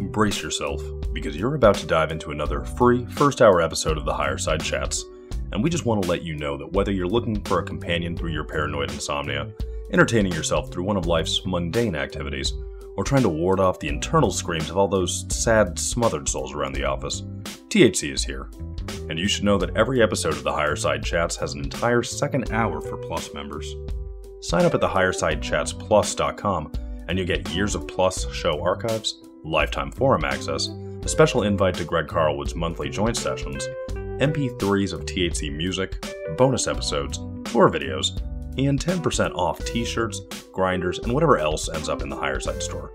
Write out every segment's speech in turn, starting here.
brace yourself, because you're about to dive into another free first hour episode of the Higherside Chats. And we just want to let you know that whether you're looking for a companion through your paranoid insomnia, entertaining yourself through one of life's mundane activities, or trying to ward off the internal screams of all those sad, smothered souls around the office, THC is here. And you should know that every episode of the Higherside Chats has an entire second hour for Plus members. Sign up at the highersidechatsplus.com and you'll get years of Plus show archives, lifetime forum access, a special invite to Greg Carlwood's monthly joint sessions, MP3s of THC music, bonus episodes, tour videos, and 10% off t shirts, grinders, and whatever else ends up in the higher side store.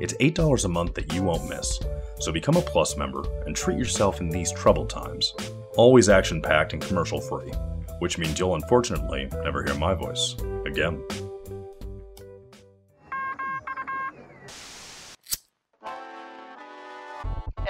It's $8 a month that you won't miss, so become a Plus member and treat yourself in these troubled times. Always action packed and commercial free, which means you'll unfortunately never hear my voice again.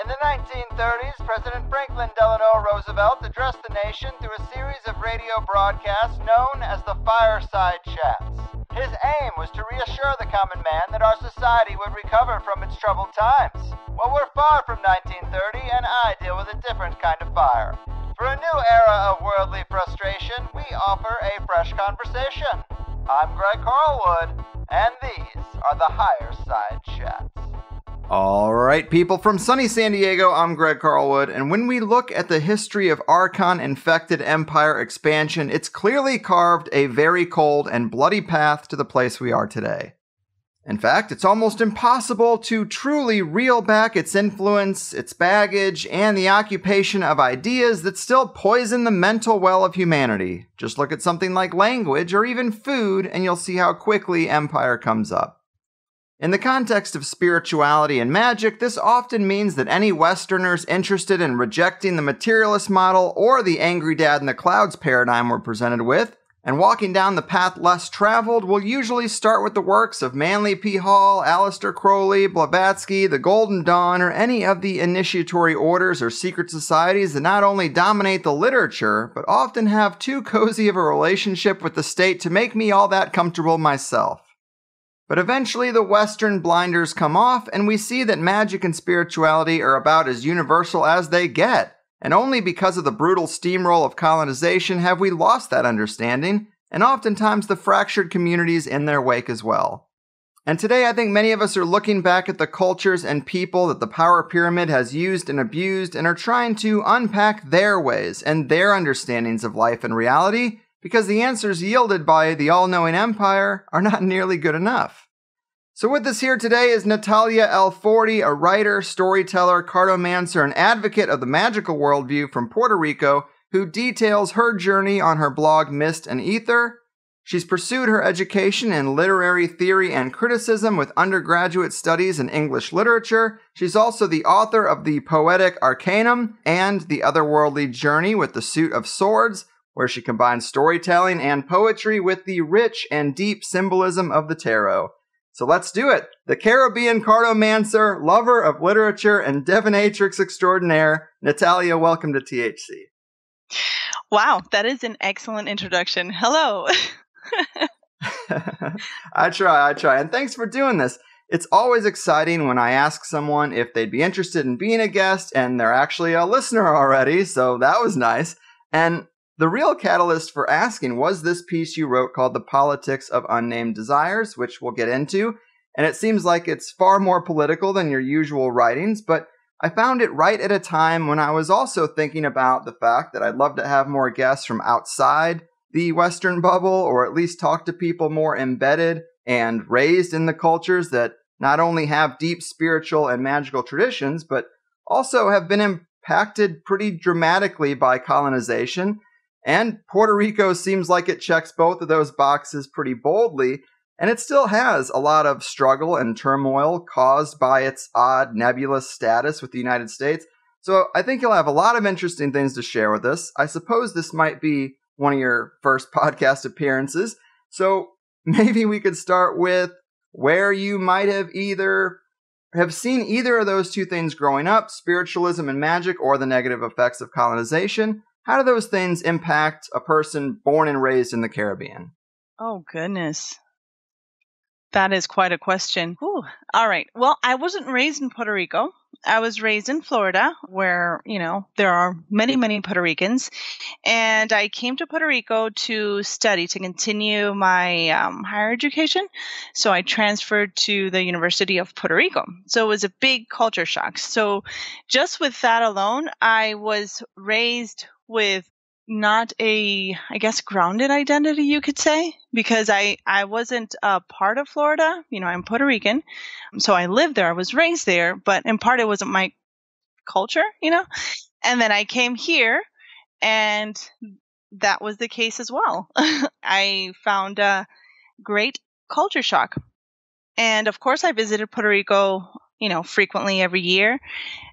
In the 1930s, President Franklin Delano Roosevelt addressed the nation through a series of radio broadcasts known as the Fireside Chats. His aim was to reassure the common man that our society would recover from its troubled times. Well, we're far from 1930, and I deal with a different kind of fire. For a new era of worldly frustration, we offer a fresh conversation. I'm Greg Carlwood, and these are the Higher Side Chats. All right, people from sunny San Diego, I'm Greg Carlwood, and when we look at the history of Archon infected empire expansion, it's clearly carved a very cold and bloody path to the place we are today. In fact, it's almost impossible to truly reel back its influence, its baggage, and the occupation of ideas that still poison the mental well of humanity. Just look at something like language or even food, and you'll see how quickly empire comes up. In the context of spirituality and magic, this often means that any Westerners interested in rejecting the materialist model or the angry dad in the clouds paradigm we're presented with, and walking down the path less traveled, will usually start with the works of Manly P. Hall, Aleister Crowley, Blavatsky, the Golden Dawn, or any of the initiatory orders or secret societies that not only dominate the literature, but often have too cozy of a relationship with the state to make me all that comfortable myself. But eventually, the Western blinders come off, and we see that magic and spirituality are about as universal as they get. And only because of the brutal steamroll of colonization have we lost that understanding, and oftentimes the fractured communities in their wake as well. And today, I think many of us are looking back at the cultures and people that the power pyramid has used and abused and are trying to unpack their ways and their understandings of life and reality because the answers yielded by the all knowing empire are not nearly good enough. So, with us here today is Natalia L. Forty, a writer, storyteller, cartomancer, and advocate of the magical worldview from Puerto Rico, who details her journey on her blog Mist and Ether. She's pursued her education in literary theory and criticism with undergraduate studies in English literature. She's also the author of The Poetic Arcanum and The Otherworldly Journey with the Suit of Swords, where she combines storytelling and poetry with the rich and deep symbolism of the tarot. So let's do it. The Caribbean cartomancer, lover of literature, and divinatrix extraordinaire, Natalia, welcome to THC. Wow, that is an excellent introduction. Hello. I try, I try. And thanks for doing this. It's always exciting when I ask someone if they'd be interested in being a guest and they're actually a listener already, so that was nice. And the real catalyst for asking was this piece you wrote called The Politics of Unnamed Desires, which we'll get into. And it seems like it's far more political than your usual writings, but I found it right at a time when I was also thinking about the fact that I'd love to have more guests from outside the Western bubble, or at least talk to people more embedded and raised in the cultures that not only have deep spiritual and magical traditions, but also have been impacted pretty dramatically by colonization and Puerto Rico seems like it checks both of those boxes pretty boldly, and it still has a lot of struggle and turmoil caused by its odd nebulous status with the United States. So I think you'll have a lot of interesting things to share with us. I suppose this might be one of your first podcast appearances. So maybe we could start with where you might have either have seen either of those two things growing up, spiritualism and magic or the negative effects of colonization, how do those things impact a person born and raised in the Caribbean? Oh, goodness. That is quite a question. Ooh. All right. Well, I wasn't raised in Puerto Rico. I was raised in Florida, where, you know, there are many, many Puerto Ricans. And I came to Puerto Rico to study, to continue my um, higher education. So I transferred to the University of Puerto Rico. So it was a big culture shock. So just with that alone, I was raised with not a i guess grounded identity you could say because i i wasn't a part of florida. You know i'm puerto rican so i lived there. I was raised there but in part it wasn't my culture you know? And then i came here and that was the case as well. I found a great culture shock. And of course i visited puerto rico you know frequently every year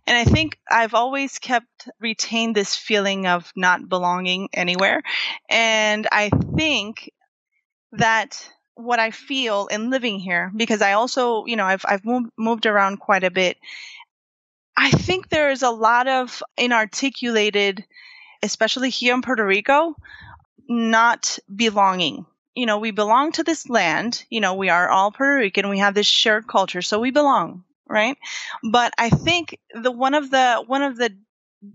and I think I've always kept retained this feeling of not belonging anywhere. And I think that what I feel in living here, because I also, you know, I've, I've moved, moved around quite a bit. I think there's a lot of inarticulated, especially here in Puerto Rico, not belonging. You know, we belong to this land. You know, we are all Puerto Rican. We have this shared culture, so we belong right? But I think the one of the one of the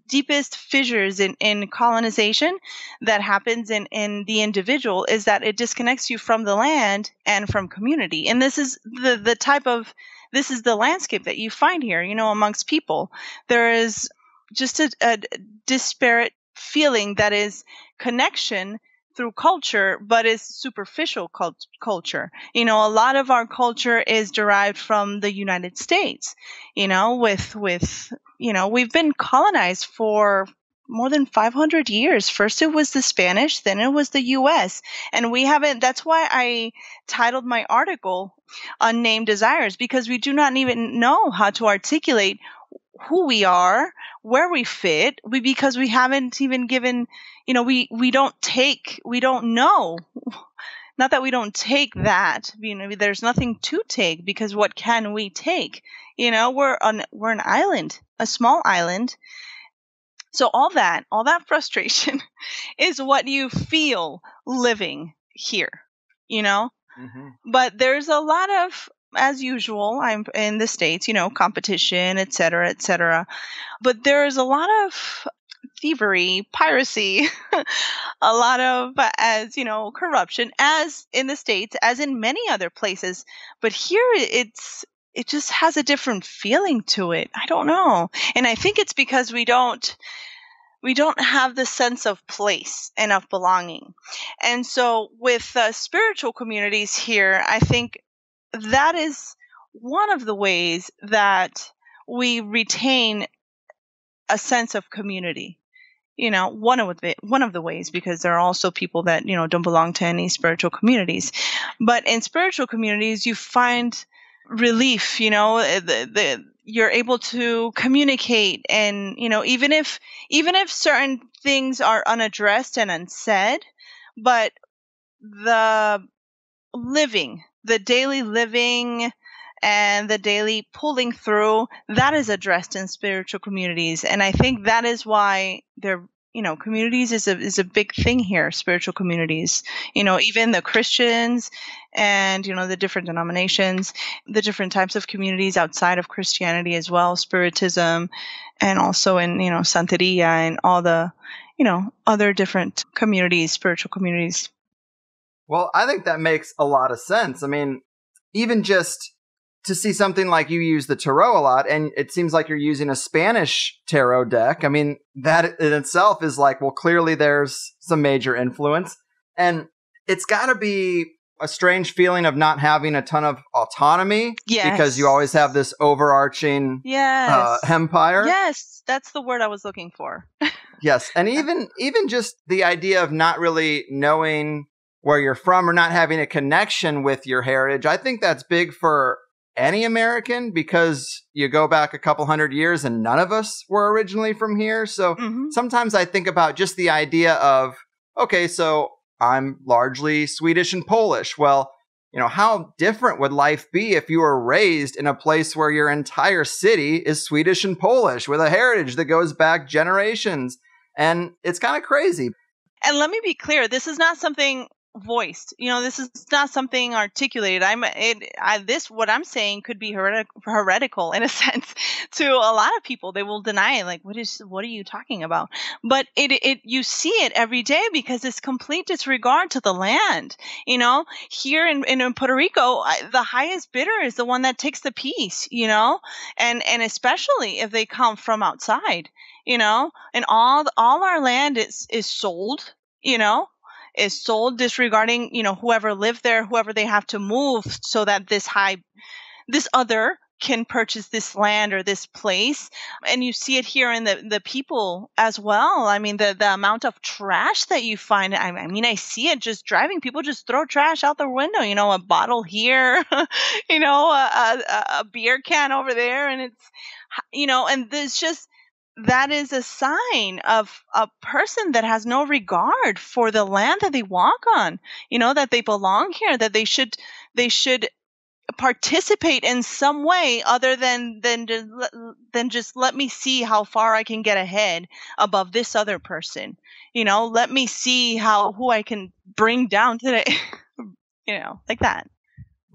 deepest fissures in, in colonization that happens in, in the individual is that it disconnects you from the land and from community. And this is the, the type of this is the landscape that you find here, you know, amongst people. There is just a, a disparate feeling that is connection through culture, but it's superficial cult- culture. You know, a lot of our culture is derived from the United States. You know, with with you know, we've been colonized for more than 500 years. First it was the Spanish, then it was the US. And we haven't, that's why I titled my article Unnamed Desires, because we do not even know how to articulate who we are, where we fit, we, because we haven't even given you know, we, we don't take, we don't know. Not that we don't take that, you know, there's nothing to take because what can we take? You know, we're on, we're an island, a small island. So all that, all that frustration is what you feel living here, you know? Mm-hmm. But there's a lot of as usual, I'm in the States, you know, competition, et cetera, et cetera. But there is a lot of thievery, piracy, a lot of, as you know, corruption, as in the States, as in many other places. But here it's, it just has a different feeling to it. I don't know. And I think it's because we don't, we don't have the sense of place and of belonging. And so with uh, spiritual communities here, I think that is one of the ways that we retain a sense of community. You know one of the one of the ways because there are also people that you know don't belong to any spiritual communities. But in spiritual communities you find relief you know eh, the, the you're able to communicate and you know even if even if certain things are unaddressed and unsaid but the living the daily living and the daily pulling through that is addressed in spiritual communities. And i think that is why they're you know communities is a is a big thing here spiritual communities. You know even the christians and you know the different denominations the different types of communities outside of christianity as well spiritism and also in you know santeria and all the you know other different communities spiritual communities well i think that makes a lot of sense i mean even just to see something like you use the tarot a lot and it seems like you're using a Spanish tarot deck. I mean, that in itself is like, well, clearly there's some major influence. And it's got to be a strange feeling of not having a ton of autonomy. Yes. Because you always have this overarching yes. Uh, empire. Yes, that's the word I was looking for. yes. And even even just the idea of not really knowing where you're from or not having a connection with your heritage. I think that's big for any American because you go back a couple hundred years and none of us were originally from here. So mm-hmm. sometimes I think about just the idea of, okay, so I'm largely Swedish and Polish. Well, you know, how different would life be if you were raised in a place where your entire city is Swedish and Polish with a heritage that goes back generations? And it's kind of crazy. And let me be clear this is not something voiced. You know, this is not something articulated. I'm it. I, this what I'm saying could be heretic, heretical in a sense to a lot of people. They will deny it. Like, what is what are you talking about? But it it you see it every day because it's complete disregard to the land. You know, here in in Puerto Rico, the highest bidder is the one that takes the piece. You know, and and especially if they come from outside. You know, and all all our land is is sold. You know, is sold disregarding you know whoever lived there whoever they have to move so that this high this other can purchase this land or this place. And you see it here in the the people as well. I mean the the amount of trash that you find i, I mean i see it just driving. People just throw trash out the window you know a bottle here you know a, a, a beer can over there. And it's you know and there's just that is a sign of a person that has no regard for the land that they walk on. You know that they belong here that they should they should participate in some way other than than than just let me see how far I can get ahead above this other person. You know let me see how who I can bring down today you know like that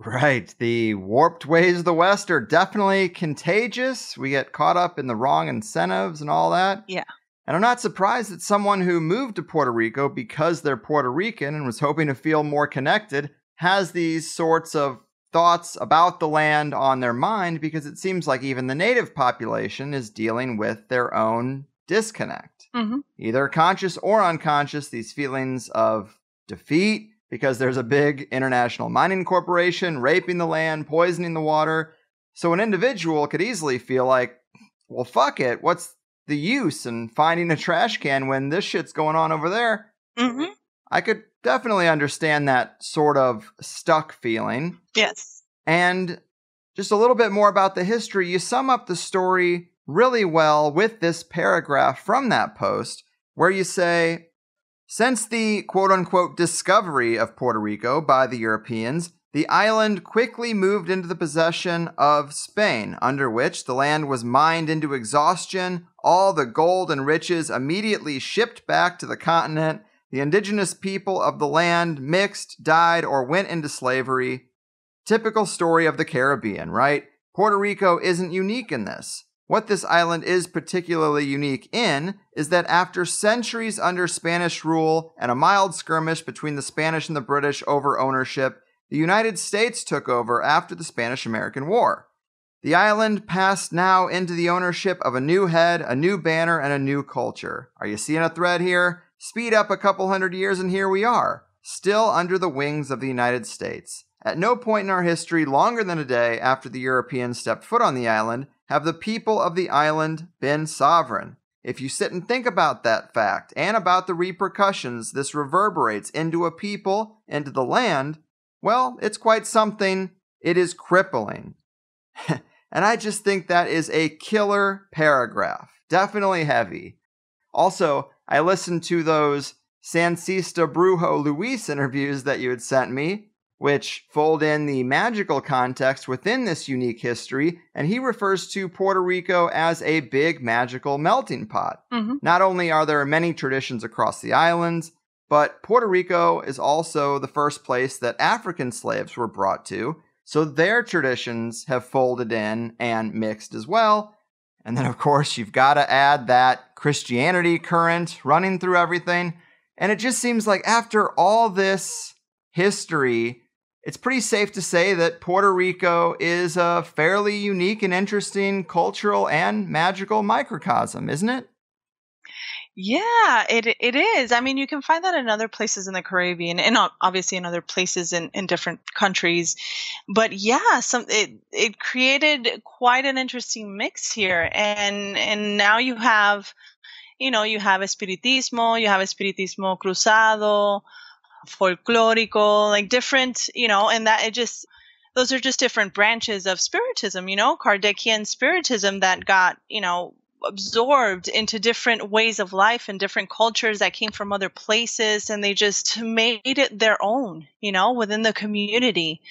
Right. The warped ways of the West are definitely contagious. We get caught up in the wrong incentives and all that. Yeah. And I'm not surprised that someone who moved to Puerto Rico because they're Puerto Rican and was hoping to feel more connected has these sorts of thoughts about the land on their mind because it seems like even the native population is dealing with their own disconnect. Mm-hmm. Either conscious or unconscious, these feelings of defeat because there's a big international mining corporation raping the land, poisoning the water. So an individual could easily feel like, well, fuck it. What's the use in finding a trash can when this shit's going on over there? Mm-hmm. I could definitely understand that sort of stuck feeling. Yes. And just a little bit more about the history. You sum up the story really well with this paragraph from that post where you say, since the quote unquote discovery of Puerto Rico by the Europeans, the island quickly moved into the possession of Spain, under which the land was mined into exhaustion, all the gold and riches immediately shipped back to the continent, the indigenous people of the land mixed, died, or went into slavery. Typical story of the Caribbean, right? Puerto Rico isn't unique in this. What this island is particularly unique in is that after centuries under Spanish rule and a mild skirmish between the Spanish and the British over ownership, the United States took over after the Spanish American War. The island passed now into the ownership of a new head, a new banner, and a new culture. Are you seeing a thread here? Speed up a couple hundred years, and here we are, still under the wings of the United States. At no point in our history longer than a day after the Europeans stepped foot on the island have the people of the island been sovereign. If you sit and think about that fact and about the repercussions this reverberates into a people, into the land, well, it's quite something. It is crippling. and I just think that is a killer paragraph. Definitely heavy. Also, I listened to those Sancista Brujo Luis interviews that you had sent me, which fold in the magical context within this unique history, and he refers to Puerto Rico as a big magical melting pot. Mm-hmm. Not only are there many traditions across the islands, but Puerto Rico is also the first place that African slaves were brought to, so their traditions have folded in and mixed as well. And then, of course, you've got to add that Christianity current running through everything. And it just seems like after all this history, it's pretty safe to say that Puerto Rico is a fairly unique and interesting cultural and magical microcosm, isn't it? Yeah, it it is. I mean, you can find that in other places in the Caribbean, and obviously in other places in, in different countries. But yeah, some it it created quite an interesting mix here, and and now you have, you know, you have espiritismo, you have espiritismo cruzado, folklorico, like different, you know, and that it just those are just different branches of spiritism, you know, Kardecian spiritism that got, you know, absorbed into different ways of life and different cultures that came from other places and they just made it their own, you know, within the community.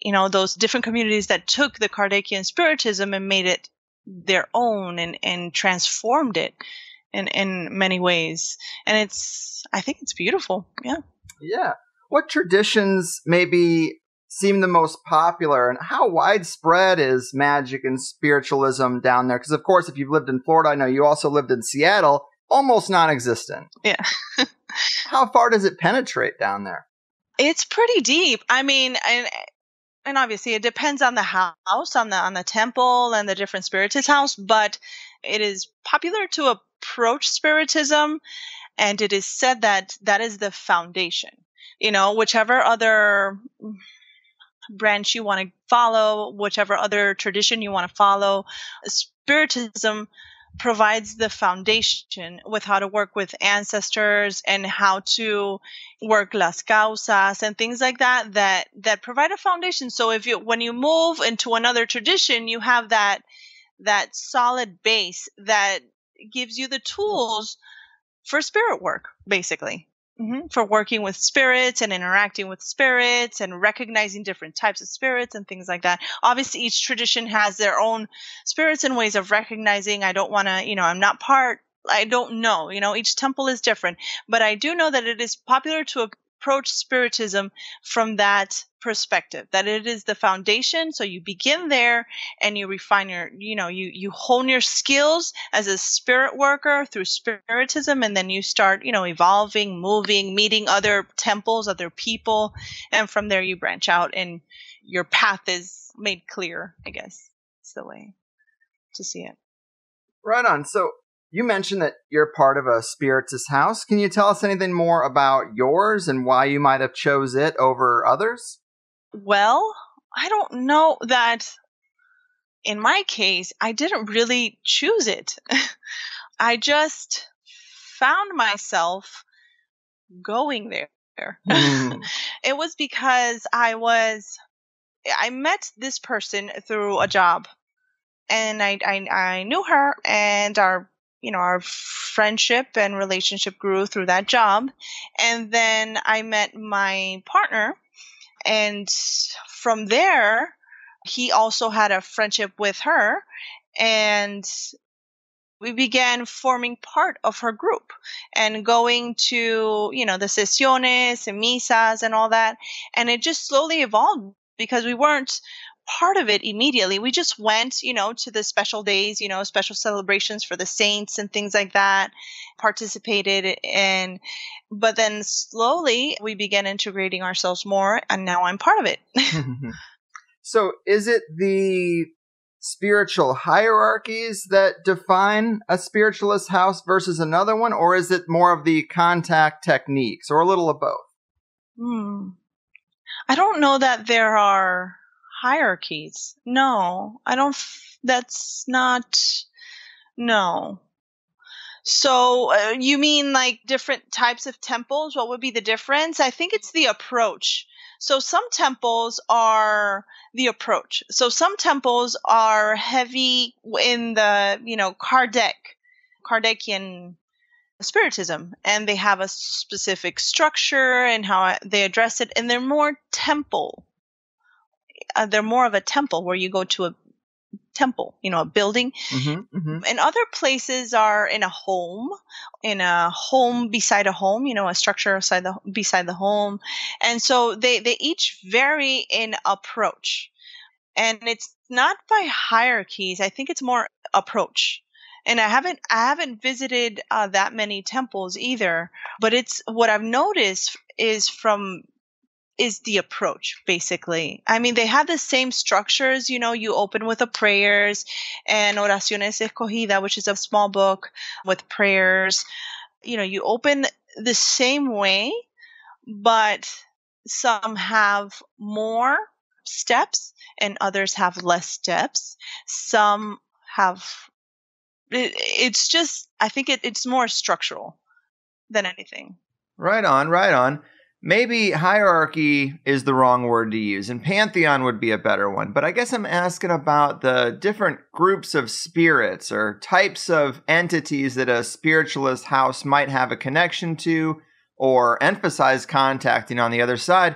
You know, those different communities that took the Kardecian spiritism and made it their own and, and transformed it in, in many ways. And it's, I think it's beautiful. Yeah. Yeah. what traditions maybe seem the most popular and how widespread is magic and spiritualism down there? Because, of course, if you've lived in Florida, I know you also lived in Seattle, almost non existent. Yeah. how far does it penetrate down there? It's pretty deep. I mean, and and obviously it depends on the house, on the on the temple and the different spiritist house, but it is popular to approach spiritism and it is said that that is the foundation. You know, whichever other branch you want to follow, whichever other tradition you want to follow, spiritism provides the foundation with how to work with ancestors and how to work las causas and things like that that that provide a foundation so if you when you move into another tradition you have that that solid base that gives you the tools for spirit work basically Mm-hmm. For working with spirits and interacting with spirits and recognizing different types of spirits and things like that. Obviously, each tradition has their own spirits and ways of recognizing. I don't want to, you know, I'm not part, I don't know, you know, each temple is different. But I do know that it is popular to approach spiritism from that perspective that it is the foundation so you begin there and you refine your you know you you hone your skills as a spirit worker through spiritism and then you start you know evolving moving meeting other temples other people and from there you branch out and your path is made clear i guess it's the way to see it right on so you mentioned that you're part of a spiritist house. Can you tell us anything more about yours and why you might have chose it over others? Well, I don't know that in my case, I didn't really choose it. I just found myself going there. Mm. it was because I was I met this person through a job and I, I I knew her and our you know, our friendship and relationship grew through that job. And then I met my partner, and from there, he also had a friendship with her, and we began forming part of her group and going to, you know, the sesiones and misas and all that. And it just slowly evolved because we weren't part of it immediately. We just went, you know, to the special days, you know, special celebrations for the saints and things like that, participated and but then slowly we began integrating ourselves more and now I'm part of it. so is it the spiritual hierarchies that define a spiritualist house versus another one or is it more of the contact techniques or a little of both? Hmm. I don't know that there are hierarchies. No, I don't. That's not. No. So uh, you mean like different types of temples? What would be the difference? I think it's the approach. So some temples are the approach. So some temples are heavy in the, you know, Kardec, Kardecian spiritism and they have a specific structure and how they address it and they're more temple uh, they're more of a temple where you go to a temple, you know, a building. Mm-hmm, mm-hmm. And other places are in a home, in a home beside a home, you know, a structure beside the beside the home. And so they they each vary in approach. And it's not by hierarchies. I think it's more approach. And I haven't I haven't visited uh, that many temples either, but it's what I've noticed is from is the approach basically. I mean they have the same structures you know you open with the prayers and oraciones escogida which is a small book with prayers. You know you open the same way but some have more steps and others have less steps. Some have it, it's just i think it, it's more structural than anything. Right on right on Maybe hierarchy is the wrong word to use, and pantheon would be a better one. But I guess I'm asking about the different groups of spirits or types of entities that a spiritualist house might have a connection to or emphasize contacting on the other side.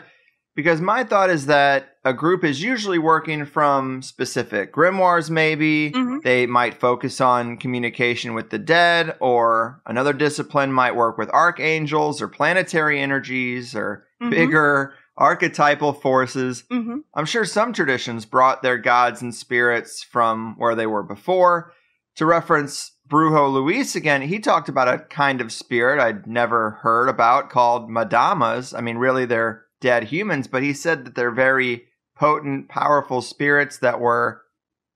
Because my thought is that a group is usually working from specific grimoires, maybe. Mhm. They might focus on communication with the dead, or another discipline might work with archangels or planetary energies or Mhm. bigger archetypal forces. hmm I'm sure some traditions brought their gods and spirits from where they were before. To reference Brujo Luis again, he talked about a kind of spirit I'd never heard about called Madamas. I mean, really, they're dead humans, but he said that they're very potent, powerful spirits that were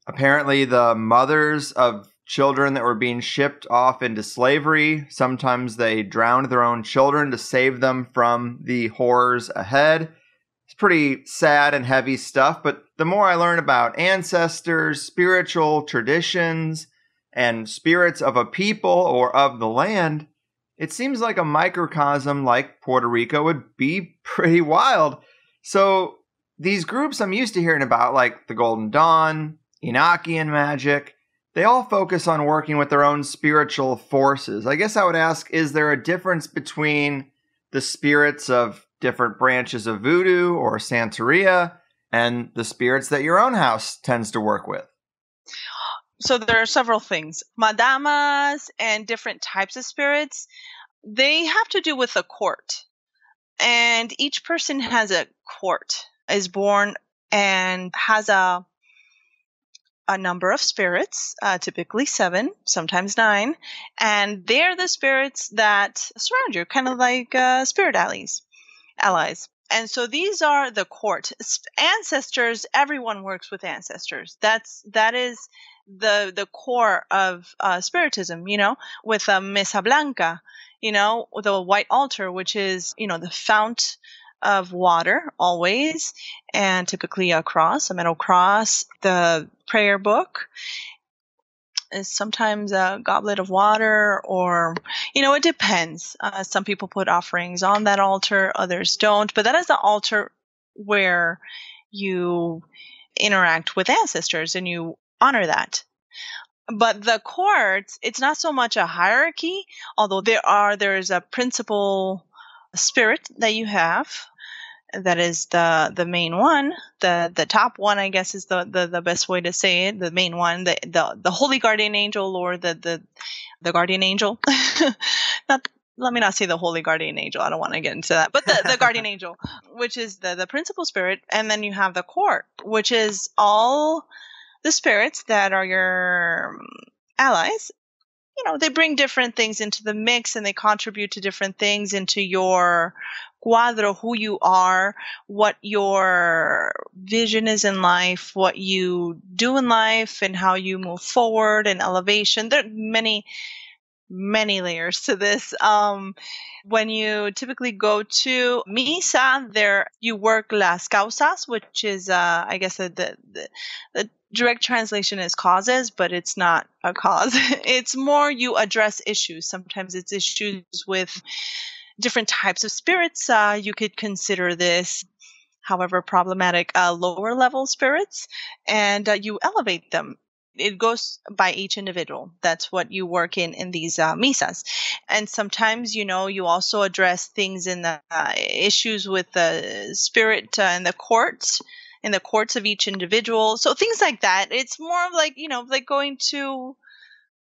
apparently the mothers of children that were being shipped off into slavery. Sometimes they drowned their own children to save them from the horrors ahead. It's pretty sad and heavy stuff, but the more I learn about ancestors, spiritual traditions, and spirits of a people or of the land, it seems like a microcosm like Puerto Rico would be pretty wild. So, these groups I'm used to hearing about, like the Golden Dawn, Enochian magic, they all focus on working with their own spiritual forces. I guess I would ask is there a difference between the spirits of different branches of voodoo or Santeria and the spirits that your own house tends to work with? So there are several things. Madamas and different types of spirits, they have to do with a court. And each person has a court, is born and has a a number of spirits, uh, typically seven, sometimes nine, and they're the spirits that surround you, kind of like uh, spirit allies. Allies. And so these are the court ancestors. Everyone works with ancestors. That's that is the the core of uh, spiritism. You know, with a mesa blanca, you know, the white altar, which is you know the fount of water always, and typically a cross, a metal cross, the prayer book is sometimes a goblet of water or you know it depends uh, some people put offerings on that altar others don't but that is the altar where you interact with ancestors and you honor that. But the courts it's not so much a hierarchy although there are there's a principal spirit that you have. That is the the main one. The the top one i guess is the the, the best way to say it. The main one the, the the holy guardian angel or the the the guardian angel. Not let me not say the holy guardian angel. I don't want to get into that. But the, the guardian angel which is the the principal spirit and then you have the court which is all the spirits that are your um, allies you know they bring different things into the mix and they contribute to different things into your cuadro who you are what your vision is in life what you do in life and how you move forward and elevation. There are many many layers to this. Um when you typically go to misa there you work las causas which is uh i guess the the, the, the direct translation is causes, but it's not a cause. it's more you address issues. Sometimes it's issues with different types of spirits. Uh, you could consider this, however problematic, uh, lower level spirits, and uh, you elevate them. It goes by each individual. That's what you work in in these uh, misas, and sometimes you know you also address things in the uh, issues with the spirit uh, in the courts in the courts of each individual. So things like that. It's more of like, you know, like going to,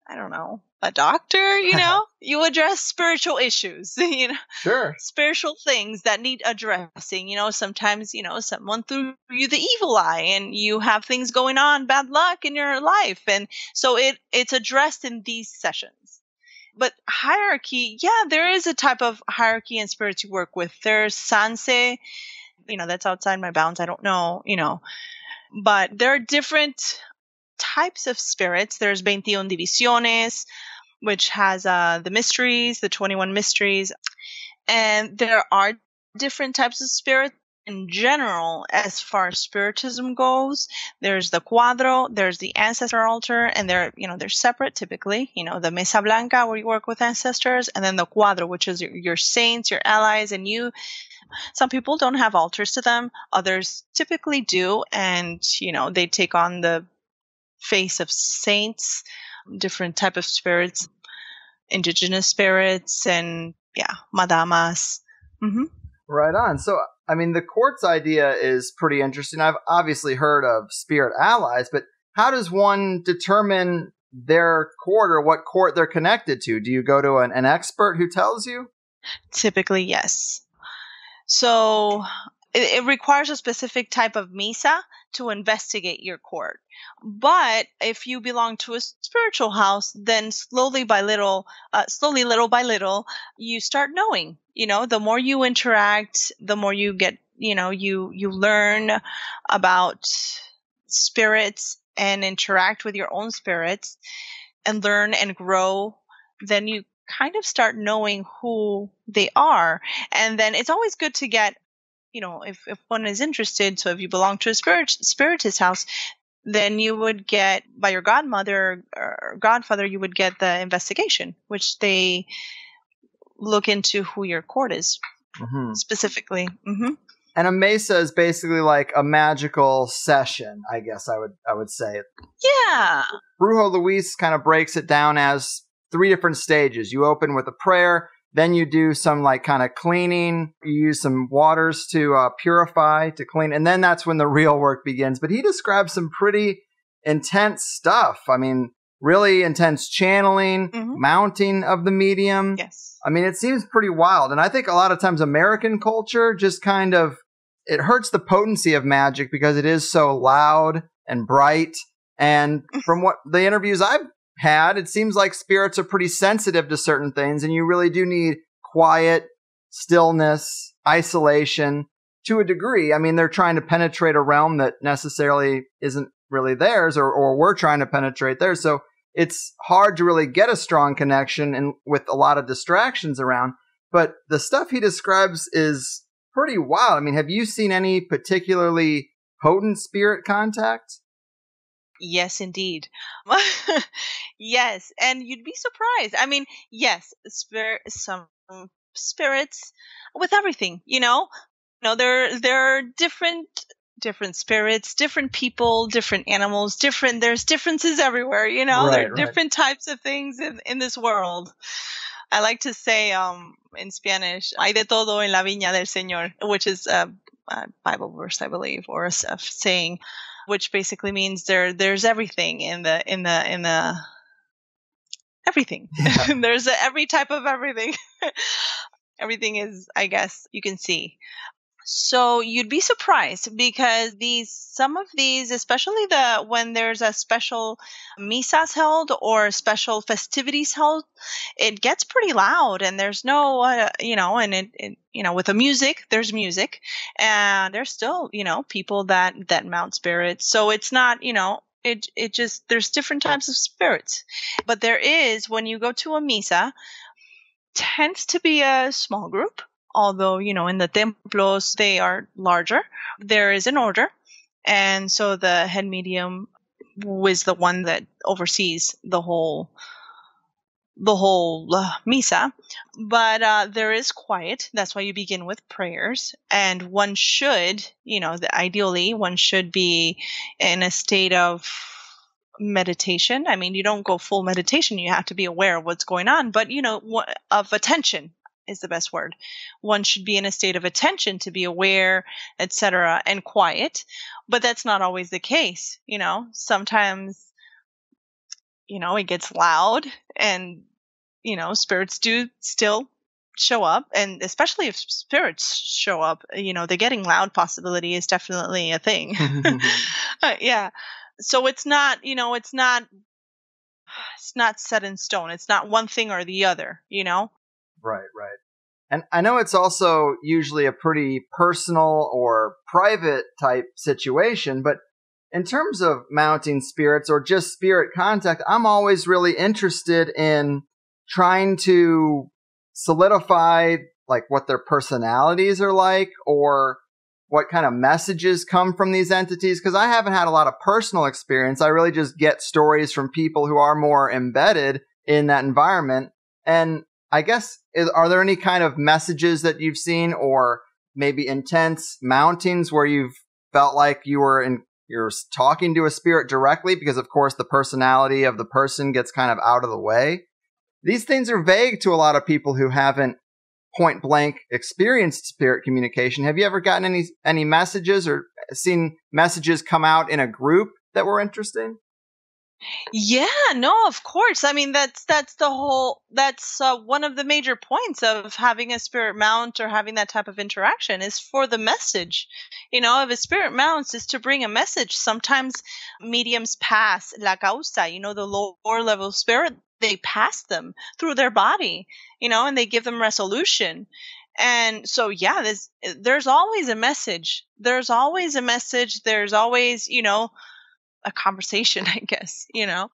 I don't know, a doctor, you know? you address spiritual issues, you know, Sure. spiritual things that need addressing. You know, sometimes, you know, someone threw you the evil eye and you have things going on, bad luck in your life. And so it, it's addressed in these sessions. But hierarchy, yeah, there is a type of hierarchy in spirits you work with. There's Sanse, you know that's outside my bounds i don't know you know. But there are different types of spirits. There's 21 divisiones which has uh, the mysteries the 21 mysteries. And there are different types of spirits in general as far as spiritism goes there's the cuadro there's the ancestor altar and they're you know they're separate typically you know the mesa blanca where you work with ancestors and then the cuadro which is your, your saints your allies and you. Some people don't have altars to them others typically do and you know they take on the face of saints different type of spirits indigenous spirits and yeah madamas. Hmm Right on. So I mean, the courts idea is pretty interesting. I've obviously heard of spirit allies, but how does one determine their court or what court they're connected to? Do you go to an, an expert who tells you? Typically, yes. So it, it, requires a specific type of misa to investigate your court. But if you belong to a spiritual house, then slowly by little, uh, slowly little by little, you start knowing. You know, the more you interact, the more you get. You know, you you learn about spirits and interact with your own spirits, and learn and grow. Then you kind of start knowing who they are. And then it's always good to get you know, if, if one is interested, so if you belong to a spirit, spiritist house, then you would get by your godmother or godfather, you would get the investigation, which they look into who your court is mm-hmm. specifically. Mm-hmm. And a mesa is basically like a magical session, I guess I would I would say. Yeah. Brujo Luis kind of breaks it down as three different stages. You open with a prayer, then you do some like kind of cleaning. You use some waters to uh, purify, to clean. And then that's when the real work begins. But he describes some pretty intense stuff. I mean, really intense channeling, mm-hmm. mounting of the medium. Yes. I mean, it seems pretty wild. And I think a lot of times American culture just kind of, it hurts the potency of magic because it is so loud and bright. And from what the interviews I've had, it seems like spirits are pretty sensitive to certain things, and you really do need quiet, stillness, isolation to a degree. I mean, they're trying to penetrate a realm that necessarily isn't really theirs, or, or we're trying to penetrate theirs. So it's hard to really get a strong connection and with a lot of distractions around. But the stuff he describes is pretty wild. I mean, have you seen any particularly potent spirit contact? Yes, indeed. yes, and you'd be surprised. I mean, yes, spirit, some spirits with everything. You know, you know there there are different different spirits, different people, different animals, different. There's differences everywhere. You know, right, there are right. different types of things in in this world. I like to say um, in Spanish, "Hay de todo en la viña del Señor," which is a, a Bible verse, I believe, or a, a saying which basically means there there's everything in the in the in the everything. Yeah. there's a, every type of everything. everything is, I guess, you can see. So you'd be surprised because these some of these, especially the when there's a special misas held or special festivities held, it gets pretty loud and there's no uh, you know and it, it you know with the music there's music and there's still you know people that that mount spirits. So it's not you know it it just there's different types of spirits, but there is when you go to a misa tends to be a small group although you know in the templos they are larger there is an order. And so the head medium was the one that oversees the whole the whole uh, misa. But uh, there is quiet. That's why you begin with prayers. And one should you know the, ideally one should be in a state of meditation. I mean you don't go full meditation. You have to be aware of what's going on. But you know of attention is the best word. One should be in a state of attention to be aware, etc., and quiet. But that's not always the case. You know, sometimes, you know, it gets loud and, you know, spirits do still show up and especially if spirits show up you know the getting loud possibility is definitely a thing uh, yeah so it's not you know it's not it's not set in stone it's not one thing or the other you know Right, right. And I know it's also usually a pretty personal or private type situation, but in terms of mounting spirits or just spirit contact, I'm always really interested in trying to solidify like what their personalities are like or what kind of messages come from these entities because I haven't had a lot of personal experience. I really just get stories from people who are more embedded in that environment. And I guess, is, are there any kind of messages that you've seen or maybe intense mountings where you've felt like you were in, you're talking to a spirit directly because of course the personality of the person gets kind of out of the way? These things are vague to a lot of people who haven't point blank experienced spirit communication. Have you ever gotten any any messages or seen messages come out in a group that were interesting? Yeah, no, of course. I mean, that's that's the whole. That's uh, one of the major points of having a spirit mount or having that type of interaction is for the message. You know, if a spirit mounts is to bring a message. Sometimes mediums pass la causa. You know, the lower level spirit they pass them through their body. You know, and they give them resolution. And so, yeah, there's there's always a message. There's always a message. There's always, you know a conversation, I guess, you know?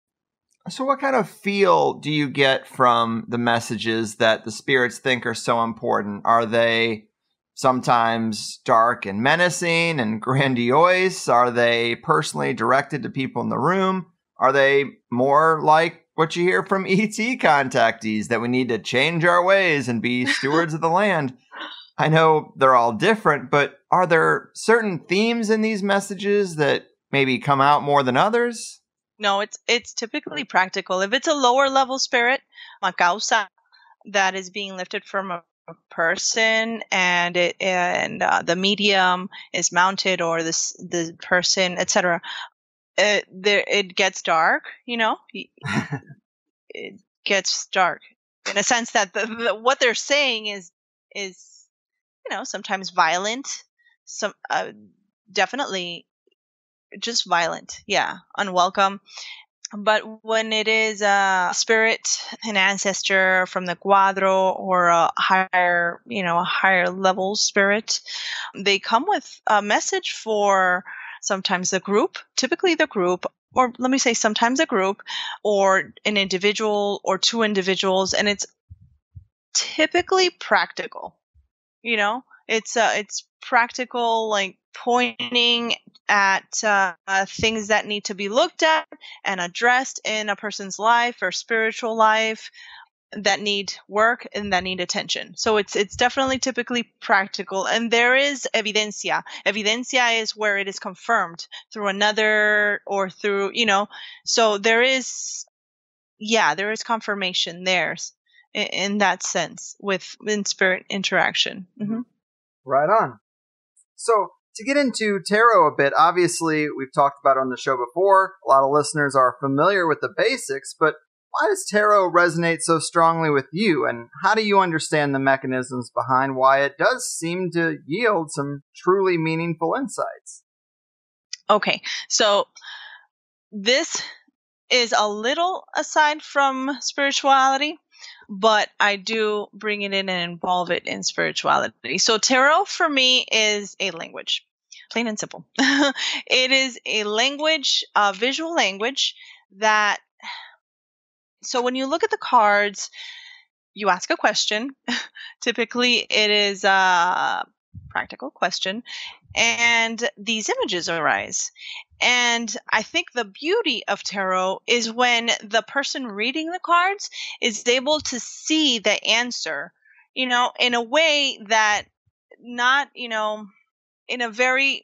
So, what kind of feel do you get from the messages that the spirits think are so important? Are they sometimes dark and menacing and grandiose? Are they personally directed to people in the room? Are they more like what you hear from ET contactees that we need to change our ways and be stewards of the land? I know they're all different, but are there certain themes in these messages that maybe come out more than others? No, it's it's typically practical. If it's a lower level spirit, a causa that is being lifted from a person and it and uh, the medium is mounted or this the person etc it there it gets dark you know it gets dark in a sense that the, the, what they're saying is is you know sometimes violent some uh, definitely just violent. Yeah, unwelcome. But when it is a spirit, an ancestor from the cuadro or a higher, you know, a higher level spirit, they come with a message for sometimes the group, typically the group, or let me say sometimes a group, or an individual or two individuals, and it's typically practical. You know, it's uh, it's practical, like pointing at uh, uh, things that need to be looked at and addressed in a person's life or spiritual life that need work and that need attention. So it's it's definitely typically practical and there is evidencia. Evidencia is where it is confirmed through another or through, you know, so there is yeah, there is confirmation there in, in that sense with in spirit interaction. Mm-hmm. Right on. So to get into tarot a bit, obviously we've talked about on the show before. A lot of listeners are familiar with the basics, but why does tarot resonate so strongly with you? And how do you understand the mechanisms behind why it does seem to yield some truly meaningful insights? Okay, so this is a little aside from spirituality, but I do bring it in and involve it in spirituality. So tarot for me is a language, plain and simple. it is a language, a visual language that. So when you look at the cards, you ask a question. Typically, it is a practical question, and these images arise. And I think the beauty of tarot is when the person reading the cards is able to see the answer, you know, in a way that not, you know, in a very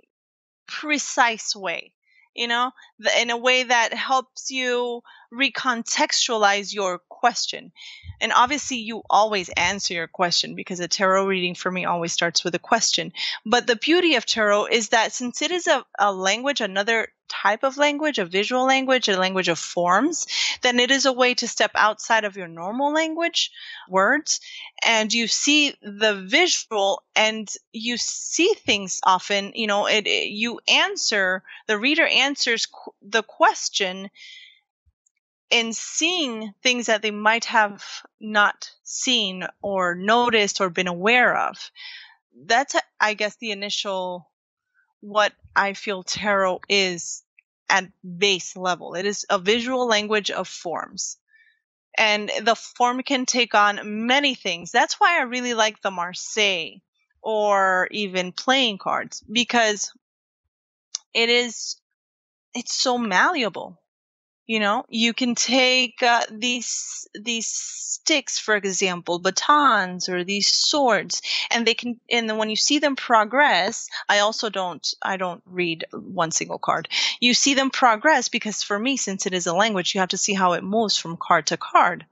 precise way, you know, in a way that helps you recontextualize your question. And obviously, you always answer your question because a tarot reading for me always starts with a question. But the beauty of tarot is that since it is a, a language, another type of language, a visual language, a language of forms, then it is a way to step outside of your normal language, words, and you see the visual and you see things often, you know, it, it you answer, the reader answers qu- the question in seeing things that they might have not seen or noticed or been aware of. That's, I guess, the initial what I feel tarot is at base level. It is a visual language of forms. And the form can take on many things. That's why I really like the Marseille or even playing cards because it is it's so malleable you know, you can take uh, these these sticks, for example, batons or these swords, and they can. And then when you see them progress, I also don't. I don't read one single card. You see them progress because for me, since it is a language, you have to see how it moves from card to card.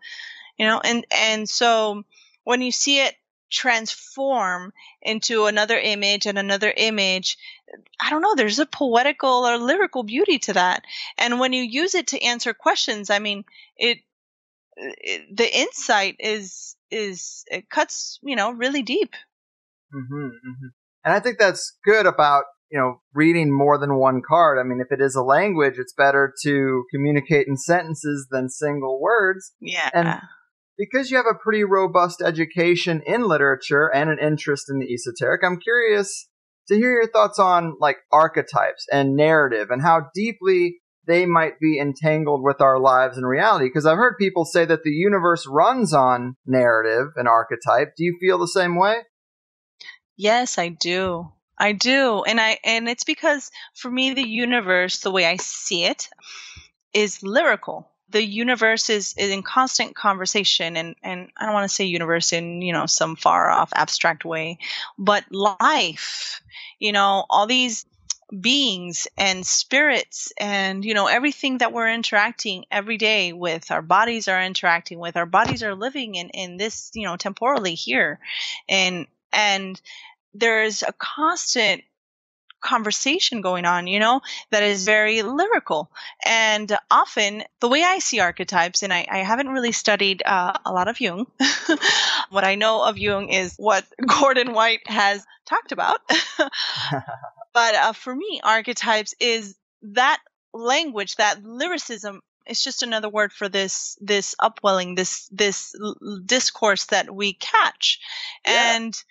You know, and and so when you see it transform into another image and another image. I don't know, there's a poetical or lyrical beauty to that. And when you use it to answer questions, I mean, it, it the insight is is it cuts, you know, really deep. Mm-hmm, mm-hmm. And I think that's good about you know reading more than one card. I mean, if it is a language, it's better to communicate in sentences than single words. Yeah. And because you have a pretty robust education in literature and an interest in the esoteric, I'm curious to hear your thoughts on like archetypes and narrative and how deeply they might be entangled with our lives and reality. Because I've heard people say that the universe runs on narrative and archetype. Do you feel the same way? Yes, I do. I do. And I and it's because for me the universe, the way I see it, is lyrical. The universe is, is in constant conversation and, and I don't want to say universe in, you know, some far off abstract way, but life, you know, all these beings and spirits and you know everything that we're interacting every day with our bodies are interacting with our bodies are living in in this you know temporally here. And and there's a constant conversation going on, you know, that is very lyrical. And often, the way I see archetypes, and I, I haven't really studied uh, a lot of Jung, what I know of Jung is what Gordon White has talked about. but uh, for me, archetypes is that language, that lyricism. It's just another word for this this upwelling, this this discourse that we catch, yeah. and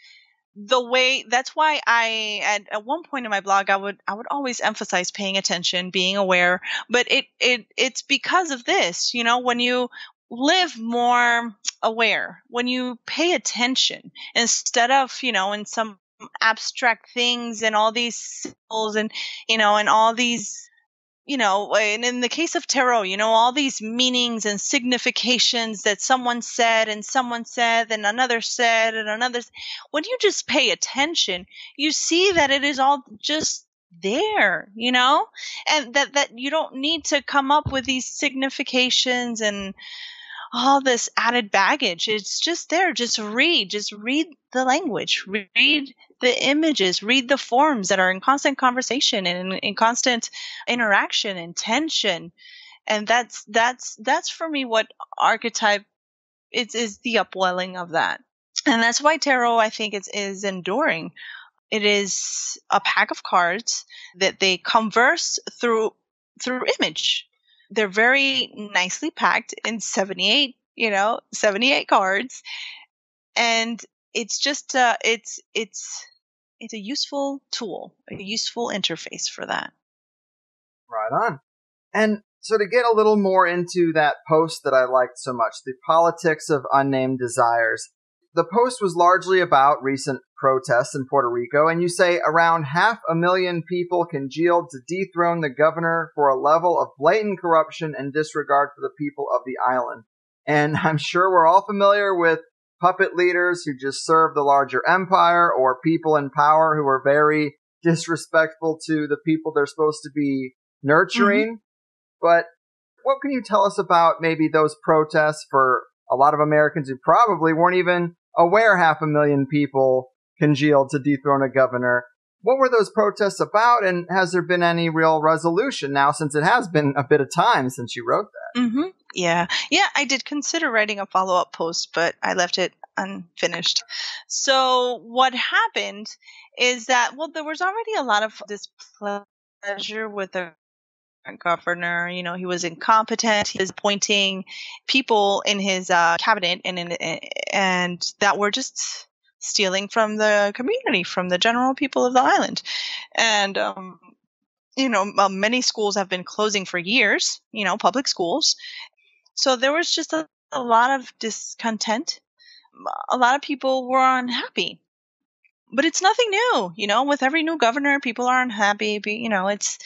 the way that's why I at, at one point in my blog I would I would always emphasize paying attention, being aware, but it it it's because of this, you know, when you live more aware, when you pay attention instead of, you know, in some abstract things and all these symbols and you know and all these you know, and in the case of tarot, you know, all these meanings and significations that someone said and someone said and another said and another. When you just pay attention, you see that it is all just there, you know, and that that you don't need to come up with these significations and all this added baggage. It's just there. Just read. Just read the language. Read the images. Read the forms that are in constant conversation and in, in constant interaction and tension. And that's that's that's for me what archetype is is the upwelling of that. And that's why tarot I think is is enduring. It is a pack of cards that they converse through through image they're very nicely packed in 78, you know, 78 cards. And it's just uh it's it's it's a useful tool, a useful interface for that. Right on. And so to get a little more into that post that I liked so much, the politics of unnamed desires. The post was largely about recent protests in Puerto Rico, and you say around half a million people congealed to dethrone the governor for a level of blatant corruption and disregard for the people of the island. And I'm sure we're all familiar with puppet leaders who just serve the larger empire or people in power who are very disrespectful to the people they're supposed to be nurturing. Mm-hmm. But what can you tell us about maybe those protests for a lot of Americans who probably weren't even aware half a million people congealed to dethrone a governor. What were those protests about, and has there been any real resolution now since it has been a bit of time since you wrote that? Mm-hmm. Yeah. Yeah, I did consider writing a follow up post, but I left it unfinished. So, what happened is that, well, there was already a lot of displeasure with the governor. You know, he was incompetent. He was appointing people in his uh, cabinet and in, and that were just stealing from the community, from the general people of the island. And, um, you know, many schools have been closing for years, you know, public schools. So there was just a, a lot of discontent. A lot of people were unhappy. But it's nothing new, you know, with every new governor, people are unhappy, but, you know, it's,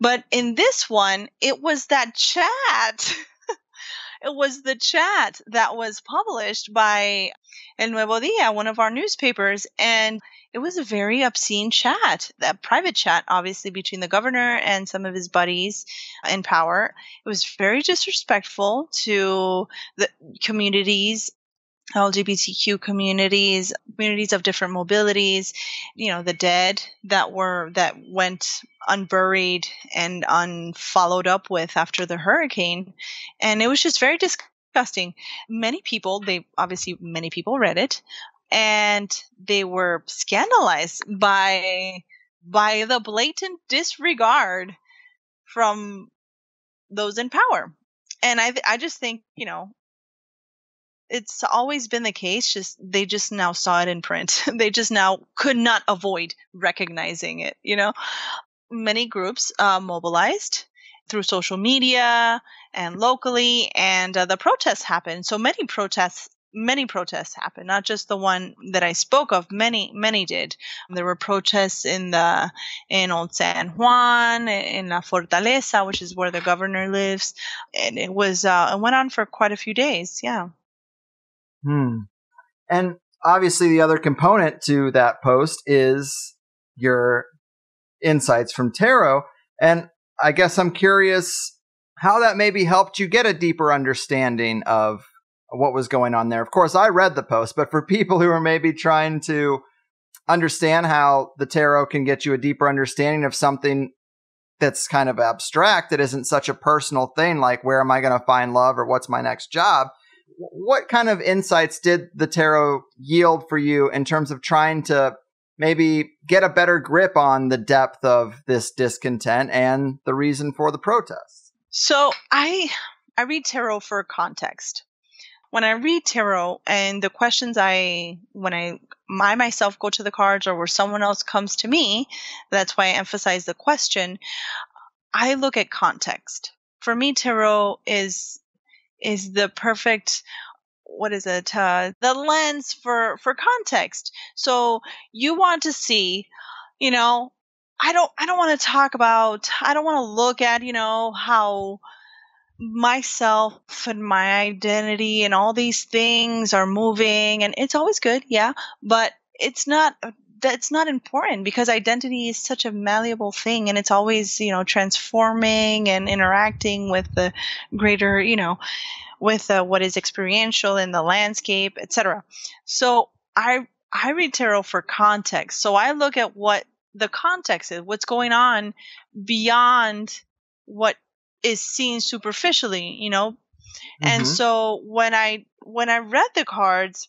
but in this one, it was that chat. it was the chat that was published by El Nuevo Dia, one of our newspapers, and it was a very obscene chat, that private chat, obviously, between the governor and some of his buddies in power. It was very disrespectful to the communities LGBTQ communities, communities of different mobilities, you know, the dead that were that went unburied and unfollowed up with after the hurricane. And it was just very disgusting. Many people, they obviously many people read it and they were scandalized by by the blatant disregard from those in power. And I I just think, you know, it's always been the case just they just now saw it in print. They just now could not avoid recognizing it you know? Many groups uh, mobilized through social media and locally and uh, the protests happened. So many protests many protests happened not just the one that i spoke of many many did. There were protests in the in old san juan in la fortaleza which is where the governor lives and it was uh, it went on for quite a few days yeah Hmm. And obviously, the other component to that post is your insights from tarot. And I guess I'm curious how that maybe helped you get a deeper understanding of what was going on there. Of course, I read the post, but for people who are maybe trying to understand how the tarot can get you a deeper understanding of something that's kind of abstract, that isn't such a personal thing like where am I going to find love or what's my next job? What kind of insights did the tarot yield for you in terms of trying to maybe get a better grip on the depth of this discontent and the reason for the protests? So I I read tarot for context. When I read tarot and the questions I when I I myself go to the cards or where someone else comes to me, that's why I emphasize the question. I look at context. For me, tarot is is the perfect what is it uh, the lens for for context. So you want to see you know i don't i don't want to talk about i don't want to look at you know how myself and my identity and all these things are moving and it's always good yeah but it's not that's not important because identity is such a malleable thing and it's always you know transforming and interacting with the greater you know with uh, what is experiential in the landscape etc so i i read tarot for context. So i look at what the context is what's going on beyond what is seen superficially you know? Mm-hmm. and so when i when i read the cards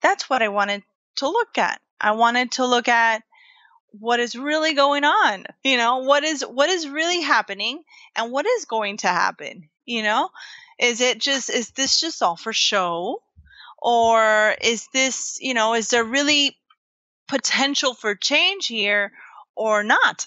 that's what i wanted to look at I wanted to look at what is really going on you know what is what is really happening and what is going to happen you know? Is it just is this just all for show? Or is this you know is there really potential for change here or not?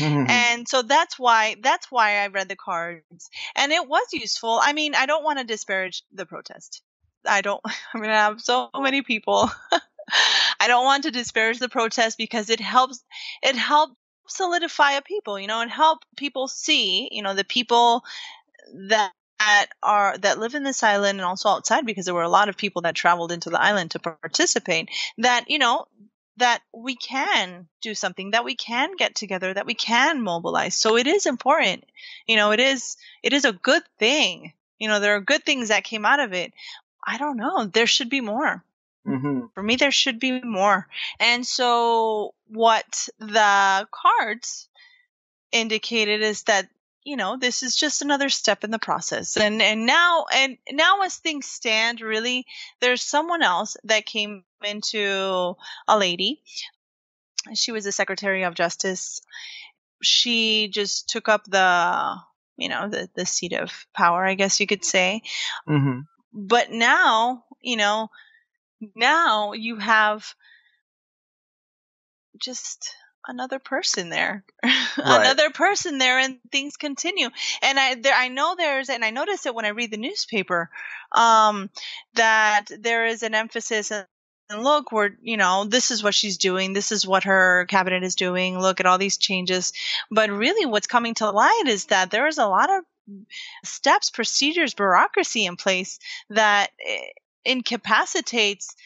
Mm-hmm. and so that's why that's why i read the cards. And it was useful. I mean i don't want to disparage the protest. I don't i mean i have so many people I don't want to disparage the protest because it helps it helps solidify a people, you know, and help people see, you know, the people that that are that live in this island and also outside because there were a lot of people that traveled into the island to participate that you know that we can do something that we can get together that we can mobilize. So it is important you know it is it is a good thing. You know there are good things that came out of it. I don't know. There should be more Mm-hmm. For me, there should be more. And so, what the cards indicated is that you know this is just another step in the process and and now and now as things stand really there's someone else that came into a lady she was the secretary of justice she just took up the you know the the seat of power i guess you could say mm-hmm. but now you know now you have just another person there right. another person there and things continue and i there i know there's and i notice it when i read the newspaper um that there is an emphasis and look we're you know this is what she's doing this is what her cabinet is doing look at all these changes but really what's coming to light is that there is a lot of steps procedures bureaucracy in place that eh, incapacitates